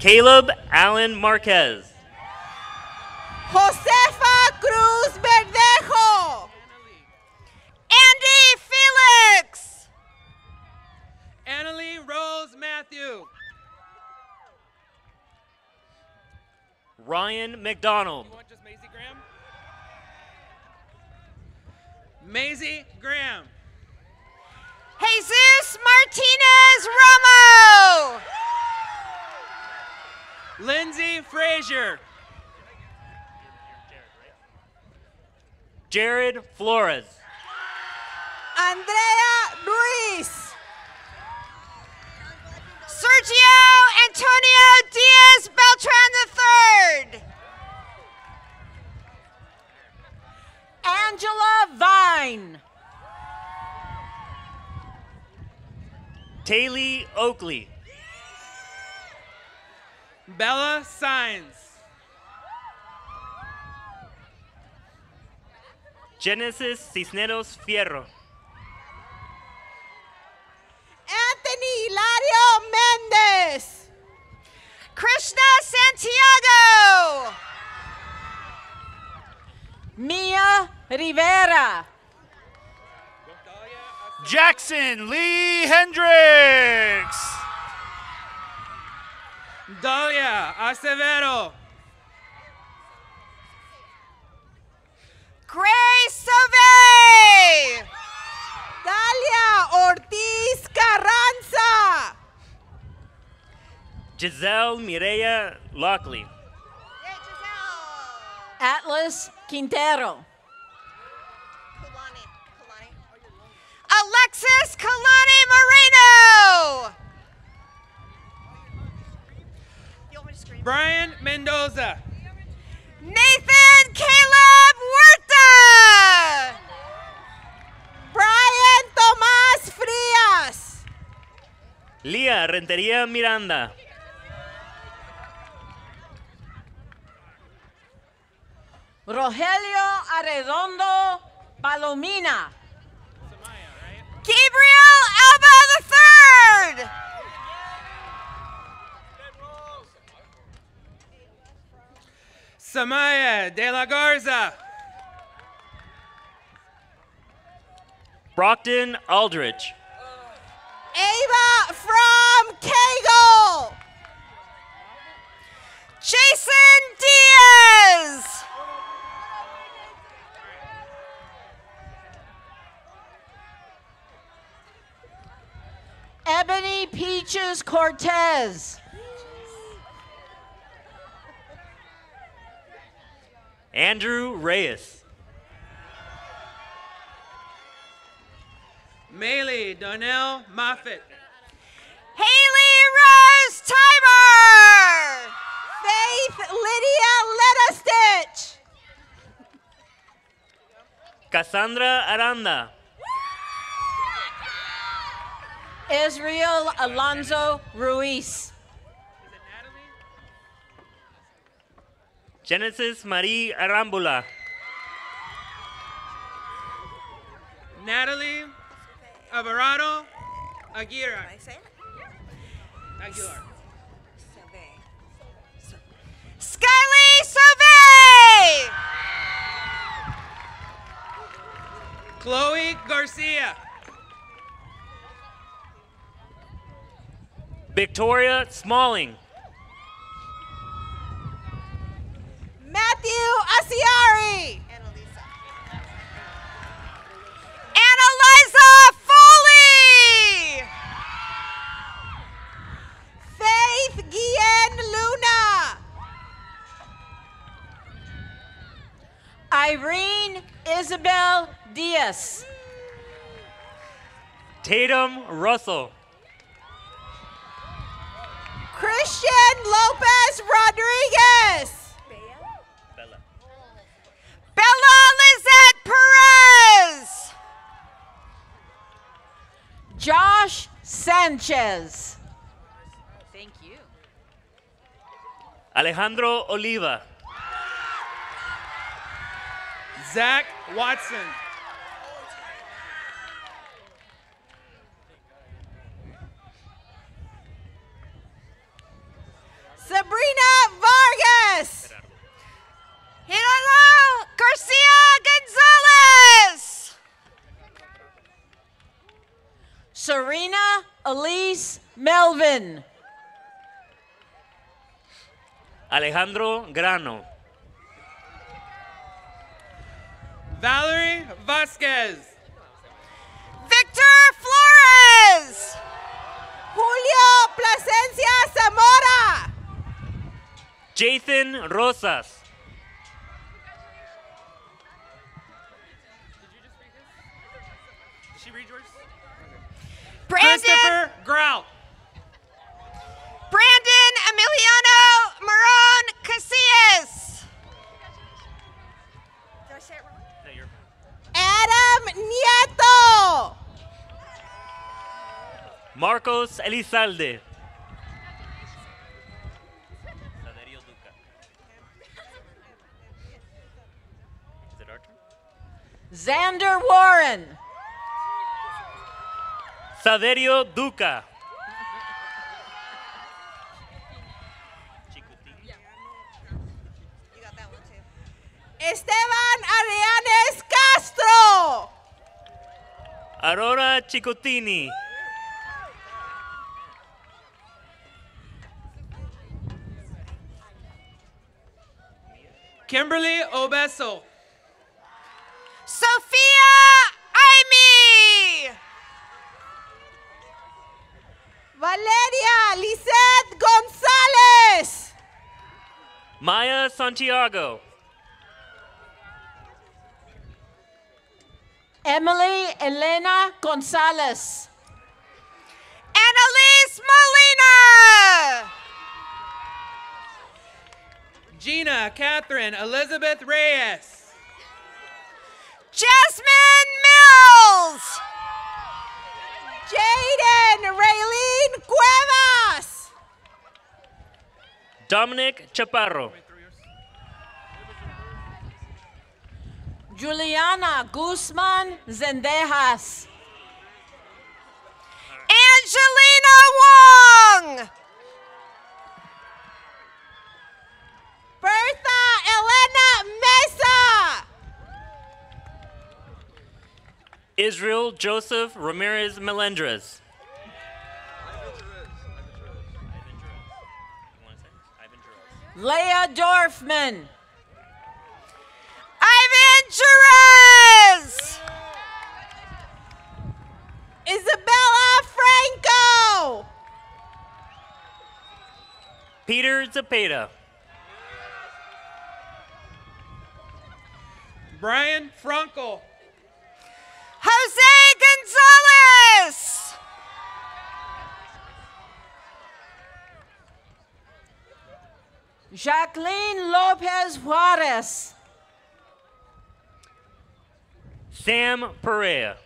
Caleb Allen Marquez. Josefa Cruz Verdejo. Andy Felix. Annalie Rose Matthew. Ryan McDonald. Maisie Graham. Jesus Martinez Romo. Lindsay Frazier. Jared Flores. Andrea Ruiz. Sergio Antonio Diaz Beltran III. Angela Vine. Taylor Oakley. Bella Signs. Genesis Cisneros Fierro. Anthony Hilario Mendez. Krishna Santiago, Mia Rivera, Jackson Lee Hendricks, Dalia Acevedo, Grace Savey, Dalia Ortiz Carranza. Giselle Mireya Lockley. Atlas Quintero. Alexis Kalani Moreno. Brian Mendoza. Nathan Caleb Huerta. Brian Tomás Frias. Lía Rentería Miranda. Rogelio Arredondo Palomina. Gabriel Alba III. Samaya De La Garza. Brockton Aldrich. Ava from Kegel. Jason Diaz. Ebony Peaches Cortez. Andrew Reyes. Maylee Donnell Moffitt. Haley Rose Timer. Faith Lydia Letastitch. Cassandra Aranda. Israel Alonso Ruiz. Genesis Marie Arambula. Natalie Alvarado Aguirre. Aguilar. Skyly Sauvé. Chloe Garcia. Victoria Smalling. Matthew Asiari. Annalisa Foley. Faith Guillen Luna. Irene Isabel Diaz. Tatum Russell. Christian Lopez Rodriguez. Bella Bella Lizette Perez. Josh Sanchez. Thank you. Alejandro Oliva. Zach Watson. Sabrina Vargas. Gerardo Garcia Gonzalez. Serena Elise Melvin. Alejandro Grano. Valerie Vasquez. Victor Flores. Julio Plasencia Zamora. Jathan Rosas. Did she read yours? Brandon. Christopher Grout. Brandon Emiliano Moron Casillas. Adam Nieto. Marcos Elizalde. Is it our turn? Xander Warren. Saverio Duca. Esteban Arianes Aurora Chicotini. Kimberly Obeso. Sophia Aimee. Valeria Lizeth Gonzalez. Maya Santiago. Emily Elena Gonzalez. Annalise Molina. Gina Catherine Elizabeth Reyes. Jasmine Mills. Jaden Raylene Cuevas. Dominic Chaparro. Juliana Guzman Zendejas. Angelina Wong. Bertha Elena Mesa. Israel Joseph Ramirez Melendres. Leah Dorfman. Ivan Jerez. Isabella Franco. Peter Zepeda. Brian Frankel. Jose Gonzalez. Jacqueline Lopez Juarez. Sam Perea.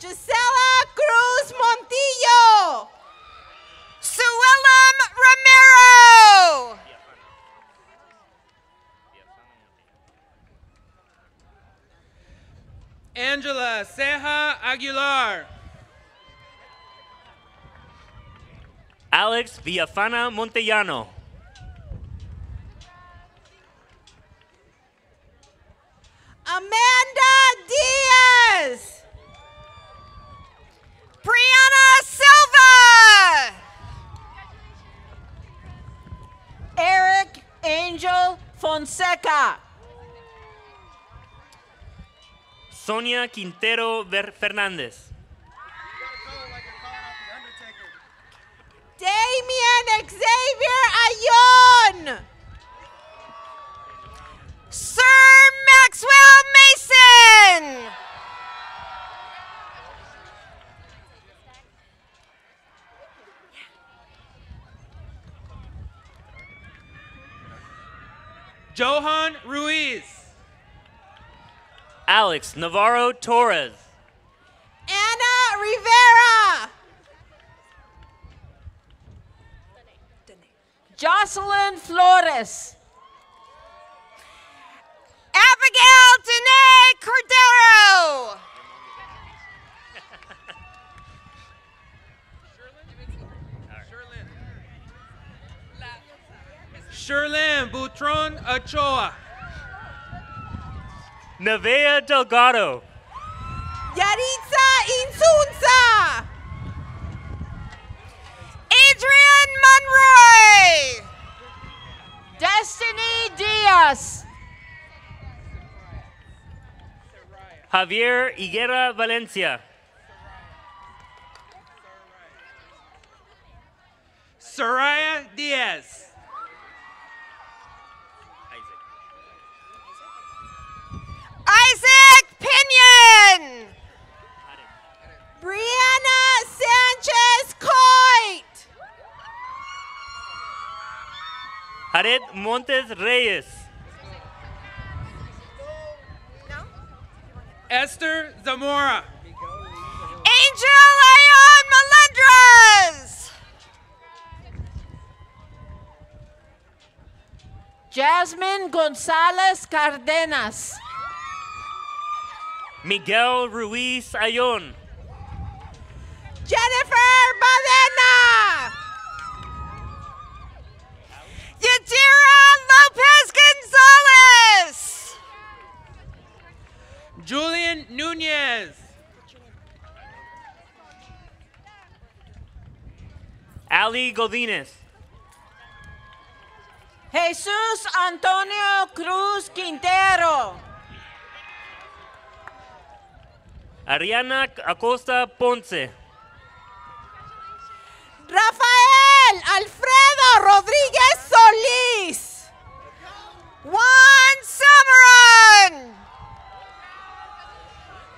Gisela Cruz Montillo. Suellum Ramiro. Angela Ceja Aguilar. Alex Villafana Montellano. Amanda Diaz. Brianna Silva. Eric Angel Fonseca. Sonia Quintero Ver- Fernandez. Damien Xavier Ayon. Sir Maxwell Mason. Johan Ruiz. Alex Navarro Torres. Anna Rivera. Jocelyn Flores. Abigail Dene Cordero. Sherlyn Butron Ochoa. Nevea Delgado. Yaritza Insunza. Adrian Monroy. Destiny Diaz. Javier Higuera Valencia. Soraya Diaz. Pinion. Brianna Sanchez Coit. Jared Montes Reyes. Esther Zamora. Angel Ayon Melendres. Jasmine Gonzalez Cardenas. Miguel Ruiz Ayon. Jennifer Badena. Yadira Lopez Gonzalez. Julian Nunez. Ali Godinez. Jesus Antonio Cruz Quintero. Ariana Acosta Ponce. Rafael Alfredo Rodríguez Solís. Juan Samaran.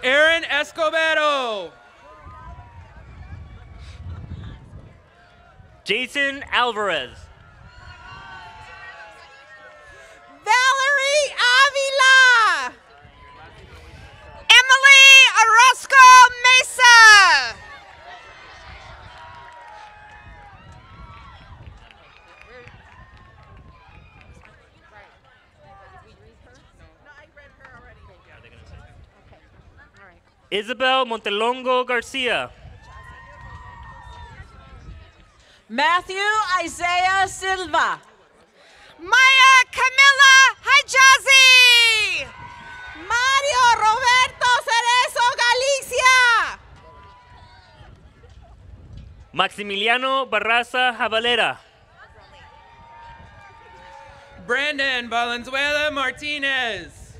Aaron Escobedo. Jason Alvarez. Valerie Avila. Emily Orozco Mesa. Isabel Montelongo Garcia. Matthew Isaiah Silva. Maya Camila Hijazi. Mario Roberto Cerezo Galicia. Maximiliano Barraza Javalera. Brandon Valenzuela Martinez.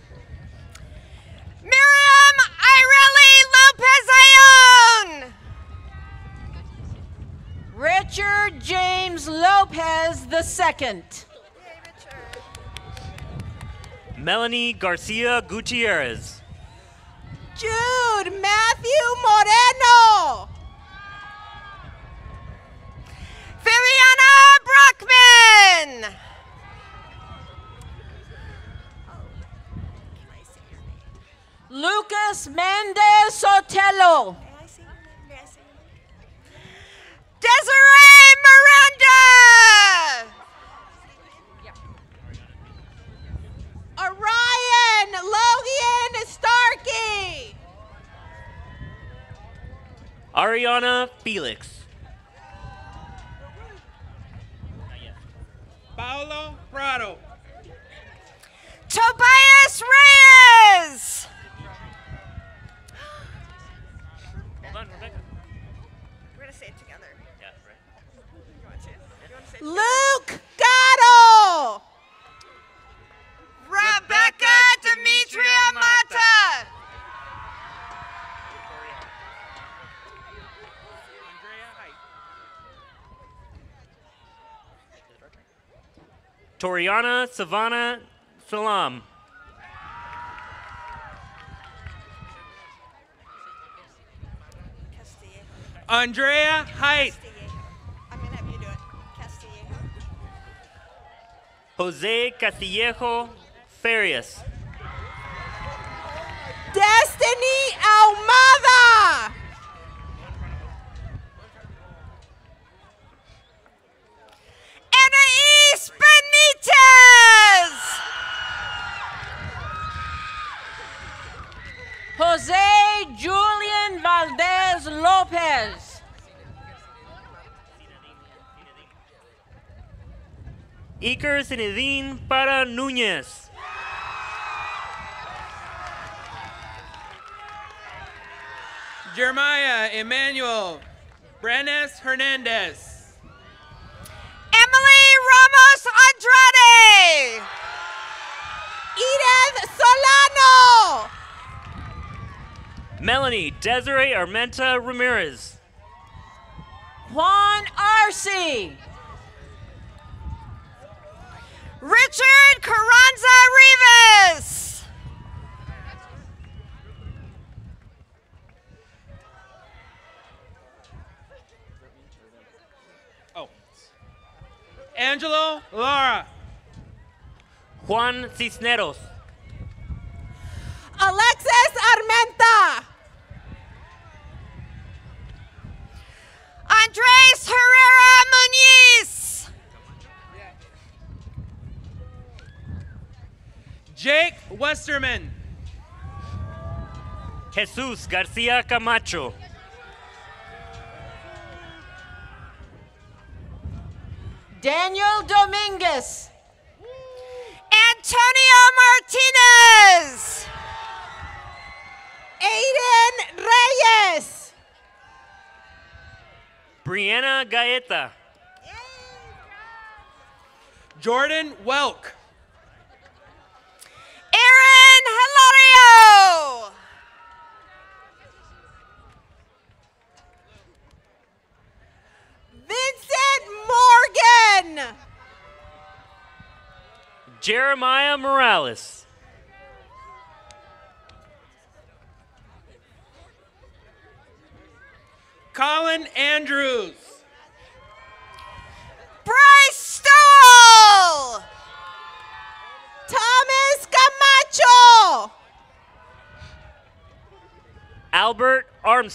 Miriam Ireli Lopez Ayon. Richard James Lopez II. Melanie Garcia Gutierrez. Jude Matthew Moreno. Viviana Brockman. Lucas Mendez Sotelo. Desiree Miranda. Orion Logan Starkey. Ariana Felix. Paolo Prado. Tobias Toriana Savannah Salam. Andrea Height. I'm gonna have you do it. Castillejo. Jose Castillejo Farias. Destiny Almada. Anais Benitez. Jose Julian Valdez Lopez. Iker Zinedine Para Núñez. Jeremiah Emmanuel. Brenes Hernandez. Emily Ramos Andrade. Edith Solano. Melanie Desiree Armenta Ramirez. Juan Arce. Richard Carranza Rivas. Oh. Angelo Lara. Juan Cisneros. Alexis Armenta. Andres Herrera Muniz. Jake Westerman. Jesus Garcia Camacho. Hannah Gaeta. Jordan Welk. Aaron Hilario. Vincent Morgan. Jeremiah Morales.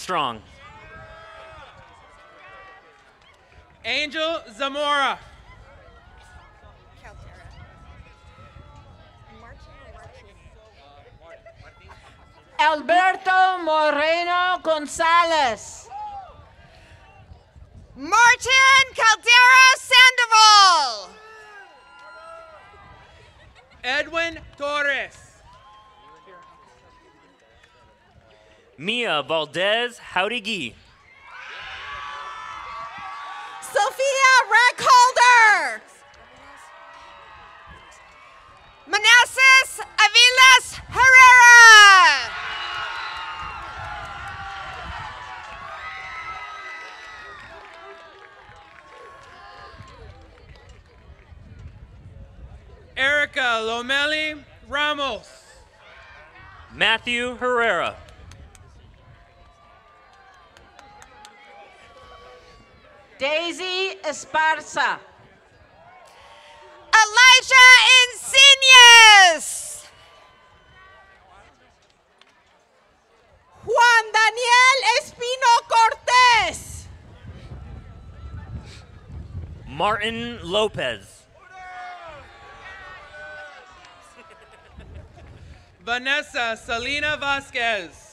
Armstrong. Angel Zamora. Alberto Moreno Gonzalez. Martin Caldera Sandoval. Edwin Torres. Mia Valdez Howdigee. Sophia Reckholder. Manassas Avilas Herrera. Erica Lomeli Ramos. Matthew Herrera. Daisy Esparza. Elijah Insignias. Juan Daniel Espino Cortés. Martin Lopez. Vanessa Selena Vasquez.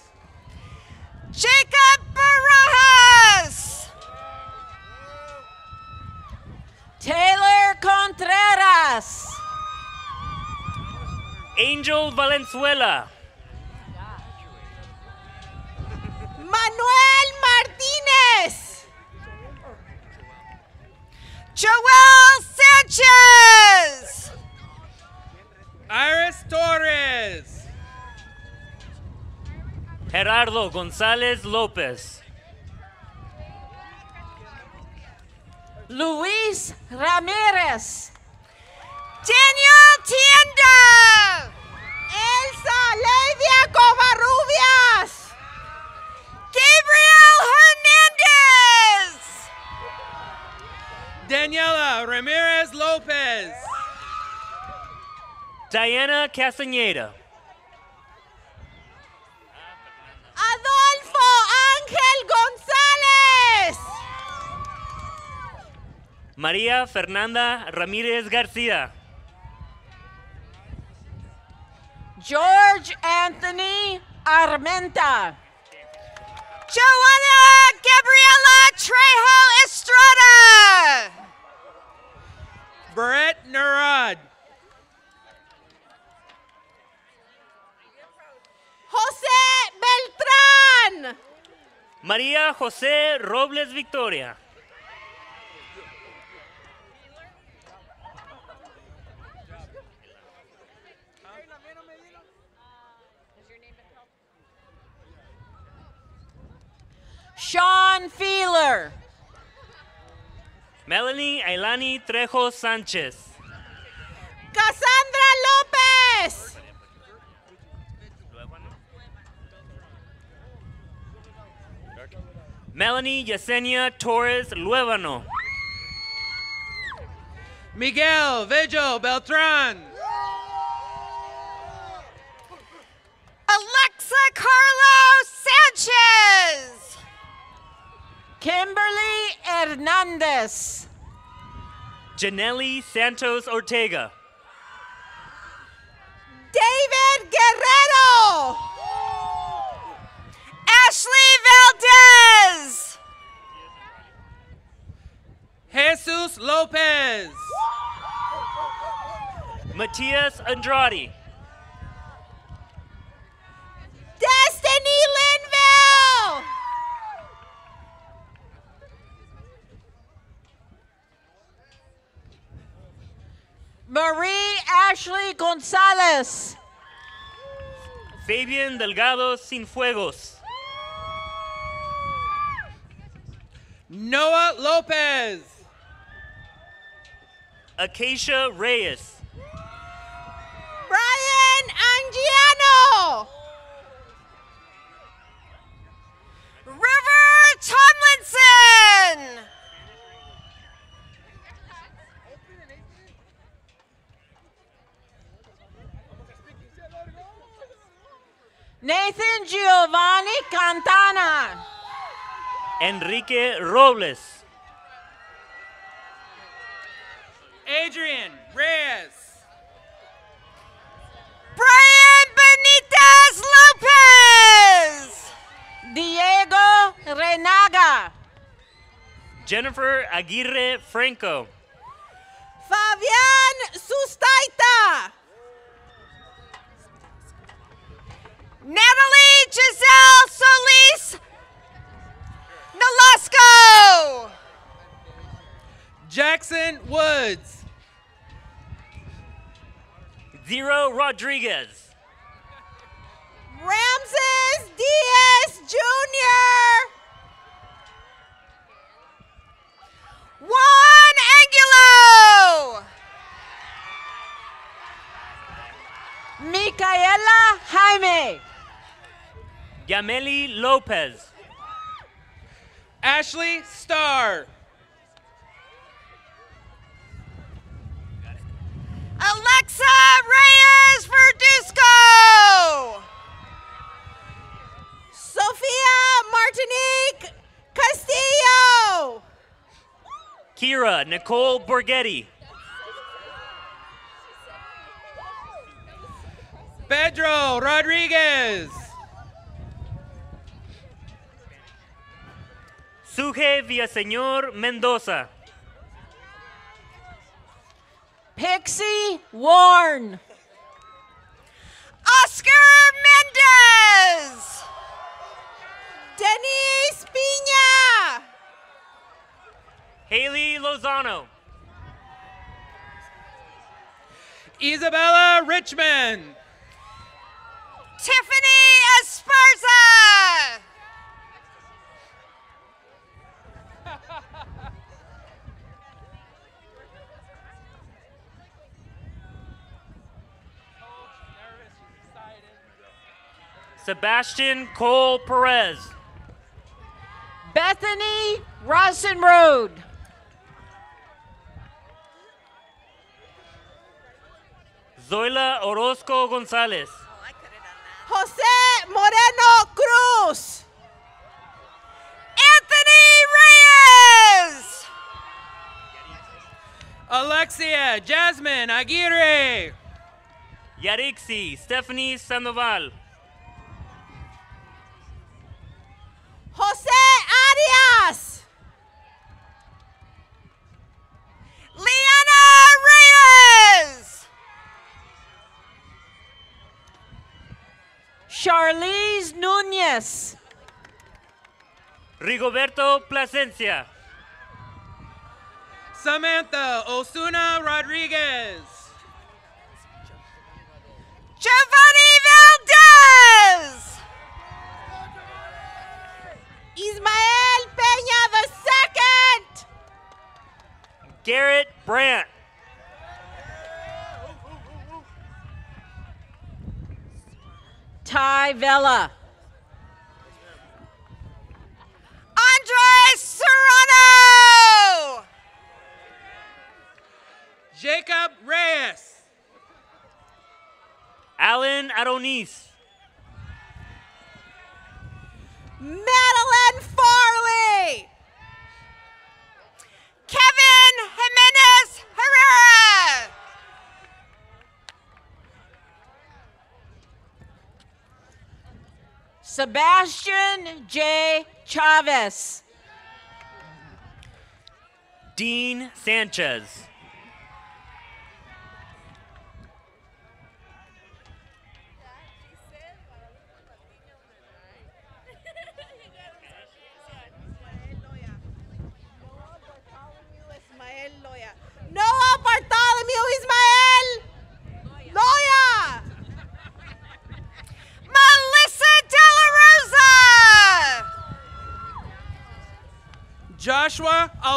Angel Valenzuela. Manuel Martínez. Joel Sanchez. Iris Torres. Gerardo González López. Luis Ramírez. Daniela Ramirez Lopez. Diana Castañeda. Adolfo Ángel González. María Fernanda Ramírez García. George Anthony Armenta. Joanna Gabriela Trejo Estrada. Brett Narad. José Beltrán. María José Robles Victoria. Sean Feeler. Melanie Ailani Trejo Sánchez. Cassandra López. Melanie Yesenia Torres Luevano. Miguel Vigil Beltran. Alexa Carlos Sanchez. Kimberly Hernandez. Janelli Santos Ortega. David Guerrero. Ashley Valdez. Jesus Lopez. Matias Andrade. Destiny Linville. Ashley Gonzalez. Fabian Delgado Sinfuegos. Noah Lopez. Acacia Reyes. Brian Angiano. River Tomlinson. Nathan Giovanni Cantana. Enrique Robles. Adrian Reyes. Brian Benitez Lopez. Diego Renaga. Jennifer Aguirre Franco. Fabian Sustaita. Natalie Giselle Solis Nolasco. Jackson Woods. Zero Rodriguez. Ramses Diaz Jr. Juan Angulo. Micaela Jaime. Yameli Lopez. Ashley Starr. Alexa Reyes Verduzco. Sofia Martinique Castillo. Kira Nicole Borghetti. Pedro Rodriguez. Suje Villaseñor Mendoza. Pixie Warren. Oscar Mendez. Denise Pina. Haley Lozano. Isabella Richmond. Tiffany Esparza. Sebastian Cole Perez. Bethany Rosenroad. Zoila Orozco Gonzalez. Jose Moreno Cruz. Anthony Reyes. Alexia Jasmine Aguirre. Yarixi Stephanie Sandoval. Jose Arias. Liana Reyes. Charlize Nunez. Rigoberto Plasencia. Samantha Osuna Rodriguez. Giovanni Valdez. Ismael Peña the second. Garrett Brandt. Ty Vela. Andres Serrano. Jacob Reyes. Alan Madeline Farley. Kevin Jimenez Herrera. Sebastian J. Chavez. Dean Sanchez.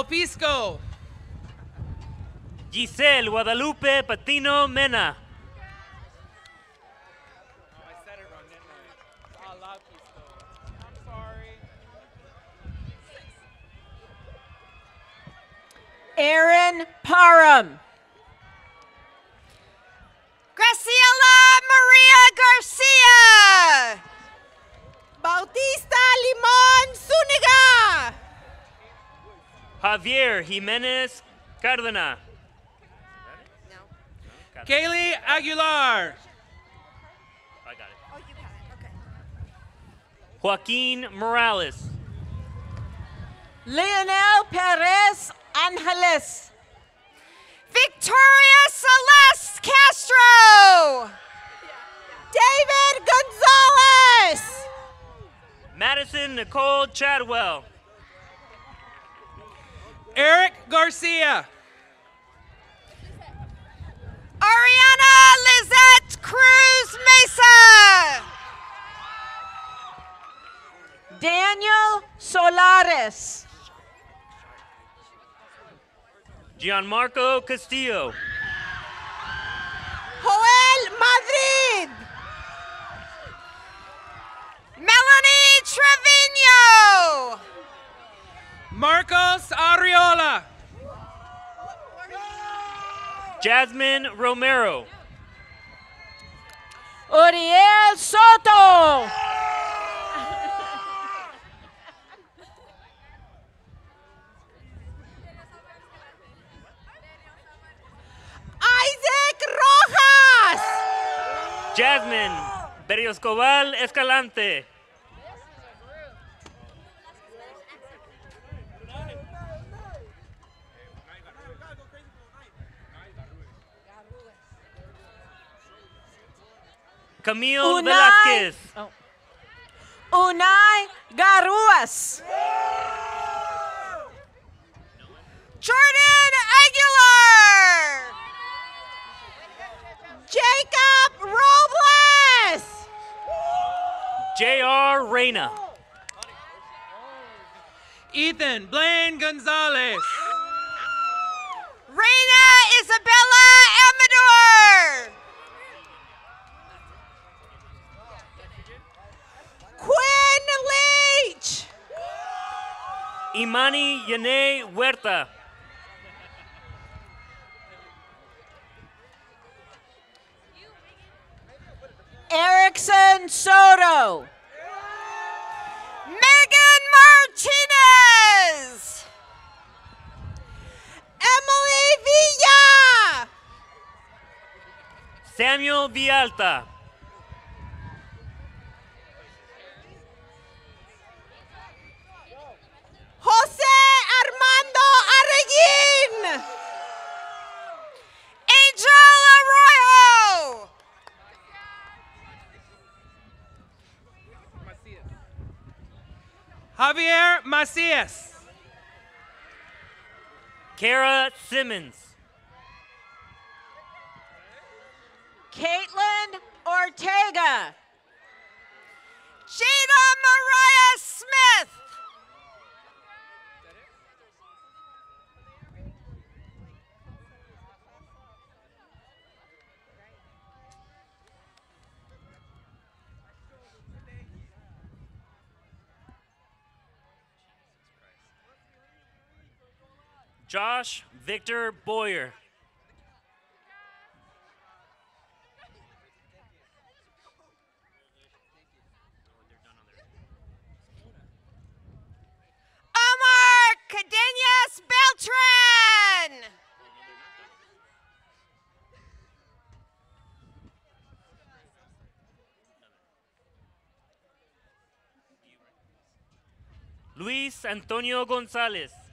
Alpisco. Giselle Guadalupe Patino Mena. Jimenez Cardona. Kaylee Aguilar. I got it. Joaquin Morales. Leonel Perez Angeles. Victoria Celeste Castro. David Gonzalez. Madison Nicole Chadwell. Eric Garcia. Ariana Lizette Cruz Mesa. Daniel Solares. Gianmarco Castillo. Joel Madrid. Melanie Trevino. Marcos Arriola. Jasmine Romero. Uriel Soto. Isaac Rojas. Jasmine Berrioscobal Escalante. Camille Unai. Velázquez. Oh. Unai Garuas. Jordan Aguilar. Jacob Robles. J.R. Reyna. Ethan Blaine Gonzalez. Reina Isabella Amador. Quinn Leach. Imani Yane Huerta. Erickson Soto. Megan Martinez. Emily Villa. Samuel Vialta. Jose Armando Arreguín. Angel Arroyo. Javier Macias. Kara Simmons. Caitlin Ortega. Jada Mariah Smith. Josh Victor Boyer. Omar Cadenas Beltran. Luis Antonio González.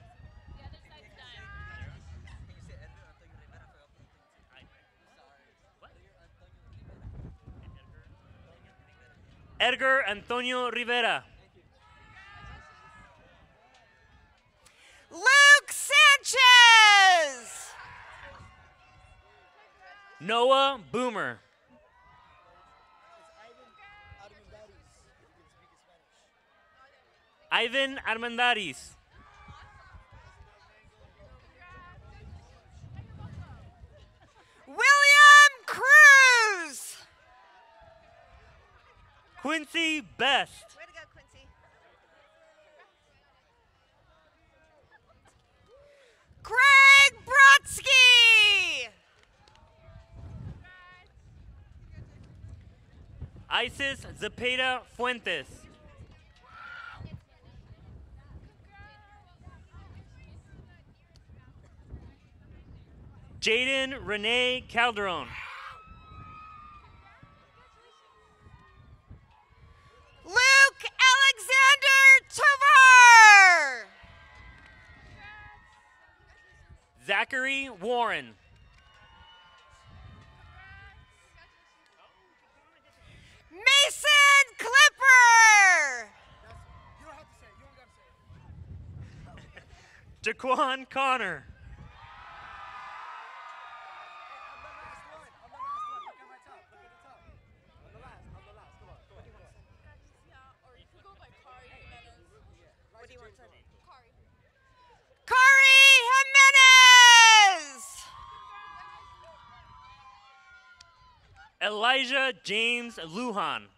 Edgar Antonio Rivera. Luke Sanchez. Noah Boomer. Ivan Armendariz. Quincy Best. Way to go, Quincy. Craig Brodsky. Isis Zepeda Fuentes. Jaden Renee Calderon. Luke Alexander Tovar. Zachary Warren. Mason Clipper. Jaquan Connor. Kari Jimenez. Elijah James Lujan.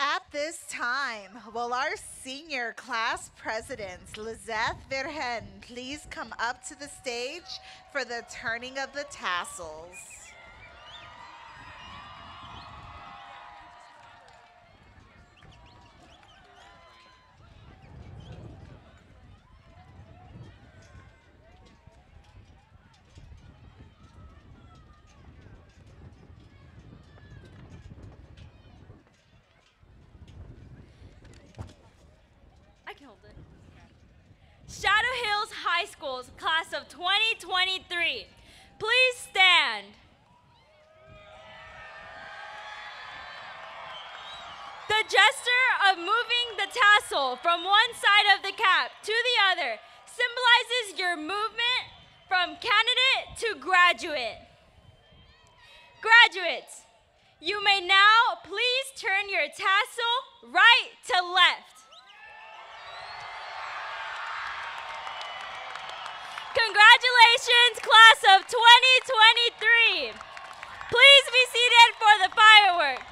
At this time, will our senior class president, Lizeth Virgen, please come up to the stage for the turning of the tassels? I can hold it. Shadow Hills High School's class of 2023. Please stand. The gesture of moving the tassel from one side of the cap to the other symbolizes your movement from candidate to graduate. Graduates, you may now please turn your tassel right to left. Congratulations, class of 2023. Please be seated for the fireworks.